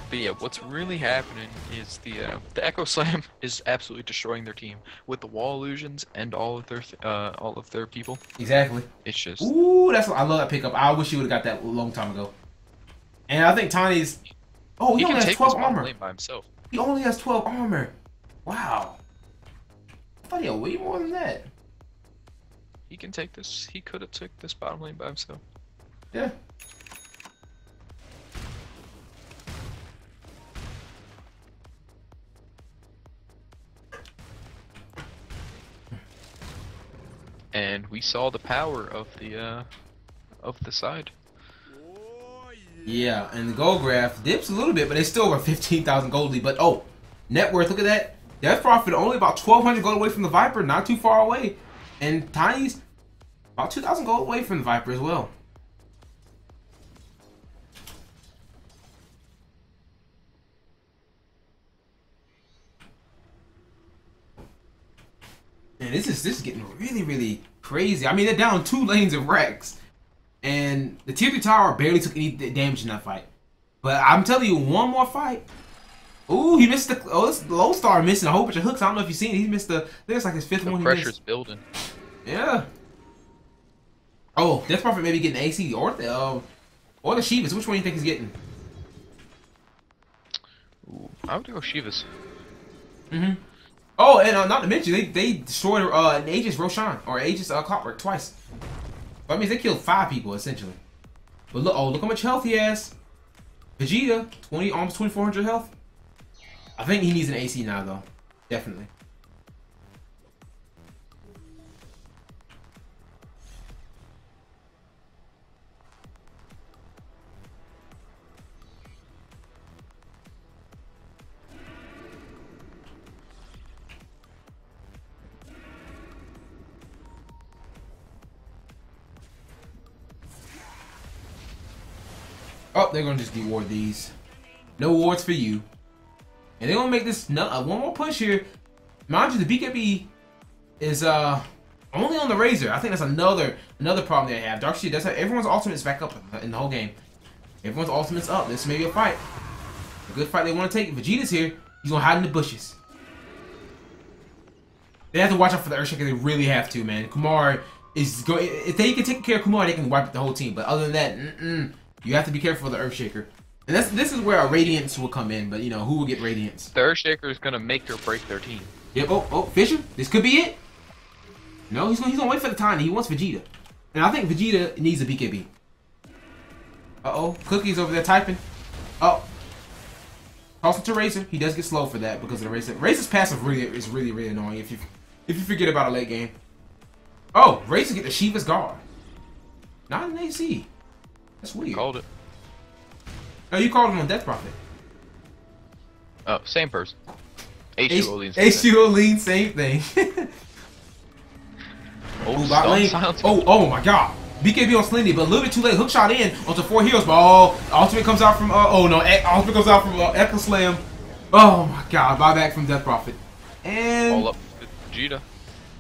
B: but yeah, what's really happening is the uh, the Echo Slam is absolutely destroying their team with the wall illusions and all of their th- uh, all of their people.
A: Exactly.
B: It's just
A: Ooh, that's I love that pickup. I wish you would have got that a long time ago. And I think Tiny's. Oh, he,
B: he
A: only has twelve armor.
B: by himself.
A: He only has twelve armor. Wow. I thought he had way more than that.
B: He can take this. He could have took this bottom lane by himself.
A: Yeah.
B: We saw the power of the uh, of the side.
A: Yeah, and the gold graph dips a little bit, but they still over 15,000 gold lead. But oh, net worth, look at that. Death Prophet only about 1,200 gold away from the Viper, not too far away. And Tiny's about 2,000 gold away from the Viper as well. And this is this is getting really, really crazy. I mean, they're down two lanes of Rex. And the tier 3 tower barely took any damage in that fight. But I'm telling you, one more fight. Ooh, he missed the. Oh, this Low Star missing a whole bunch of hooks. I don't know if you've seen it. He missed the. It's like his fifth
B: The
A: one he
B: pressure's building.
A: Yeah. Oh, Death Prophet maybe getting AC or the uh, or the Shivas. Which one do you think he's getting?
B: Ooh, I would go Shivas.
A: Mm-hmm. Oh, and uh, not to mention they they destroyed uh, an Aegis Roshan or Aegis uh, Clockwork twice. That means they killed five people essentially. But look, oh look how much health he has. Vegeta, twenty almost twenty four hundred health. I think he needs an AC now though, definitely. Oh, they're gonna just deward these. No wards for you. And they're gonna make this no, uh, one more push here. Mind you, the BKB is uh only on the Razor. I think that's another another problem they have. Darkseer does have everyone's ultimates back up in the whole game. Everyone's ultimates up. This may be a fight. A good fight they want to take. Vegeta's here. He's gonna hide in the bushes. They have to watch out for the Earthshaker. They really have to, man. Kumar is going. If they can take care of Kumar, they can wipe the whole team. But other than that, mm-mm, you have to be careful of the Earthshaker. And that's this is where our Radiance will come in. But you know who will get Radiance?
B: The Earthshaker is gonna make or break their team.
A: Yep. Oh, oh, Fissure. This could be it. No, he's gonna he's gonna wait for the time. He wants Vegeta, and I think Vegeta needs a BKB. Uh oh, Cookie's over there typing. Oh, toss it to Razor. He does get slow for that because of the Razor. Razor's passive really is really really annoying if you if you forget about a late game. Oh, Razor get the Shiva's guard. Not an AC. That's weird.
B: Called it.
A: No, you called him on Death Prophet.
B: Oh, same person. H2O leans.
A: H2O lean, same thing.
B: Oh,
A: Ooh, bot lane. Oh, oh my god. BKB on Slendy, but a little bit too late. Hook shot in onto four heroes. But oh, ultimate comes out from. Uh, oh no, e ultimate comes out from uh, Echo Slam. Oh my god, buyback from Death Prophet. And
B: All up Vegeta.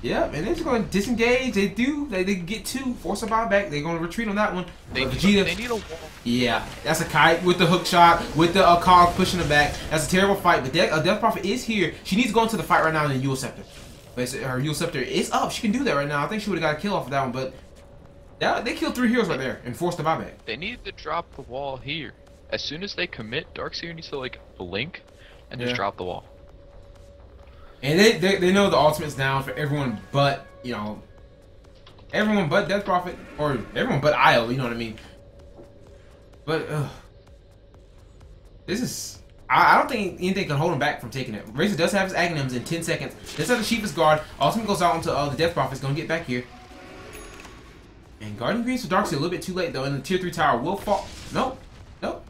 A: Yeah, and they're just going to disengage. They do. They, they get two. Force a buyback. They're going to retreat on that one.
B: They,
A: But Vegeta.
B: they need a wall.
A: Yeah, that's a kite with the hook shot, with the uh, pushing her back. That's a terrible fight. But De- uh, Death Prophet is here. She needs to go into the fight right now in the Eul's Scepter. But her Eul's Scepter is up. She can do that right now. I think she would have got a kill off of that one, but that, they killed three heroes right there and forced the buyback.
B: They need to drop the wall here. As soon as they commit, Darkseer needs to like blink and just drop the wall.
A: And they, they they know the ultimate's down for everyone but, you know, everyone but Death Prophet, or everyone but Isle, you know what I mean? But, ugh. This is... I, I don't think anything can hold him back from taking it. Razor does have his Aghanims in 10 seconds. This has the Shiva's Guard. Ultimate goes out onto uh, the Death Prophet's gonna get back here. And Guardian Greaves for Darkseer a little bit too late though, and the Tier 3 tower will fall. Nope. Nope.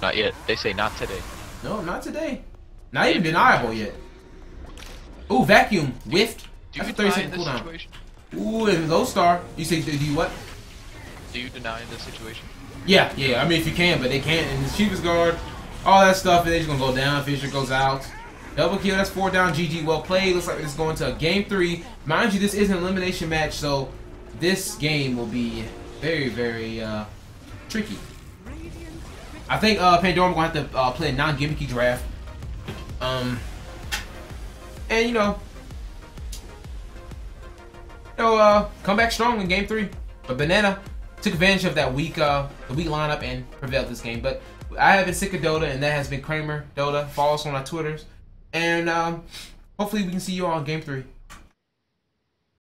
B: Not yet. They say not today.
A: No, not today. Not even deniable yet. Ooh, vacuum. Whiffed.
B: Do
A: That's
B: you
A: a 30
B: deny
A: second cooldown.
B: situation?
A: Ooh, and low star. You say, do you what?
B: Do you deny in this situation?
A: Yeah, yeah. I mean, if you can, but they can't. And the cheapest guard, all that stuff, and they're just gonna go down. Fissure goes out. Double kill. That's four down. GG. Well played. Looks like it's going to a game three. Mind you, this is an elimination match, so this game will be very, very uh, tricky. I think uh, Pandora gonna have to uh, play a non-gimmicky draft. Um, and you know, you know, uh, come back strong in game three. But Banana took advantage of that weak, uh, the weak lineup and prevailed this game. But I have been Sika Dota, and that has been Kramer Dota. Follow us on our Twitters, and um, hopefully we can see you all in game three.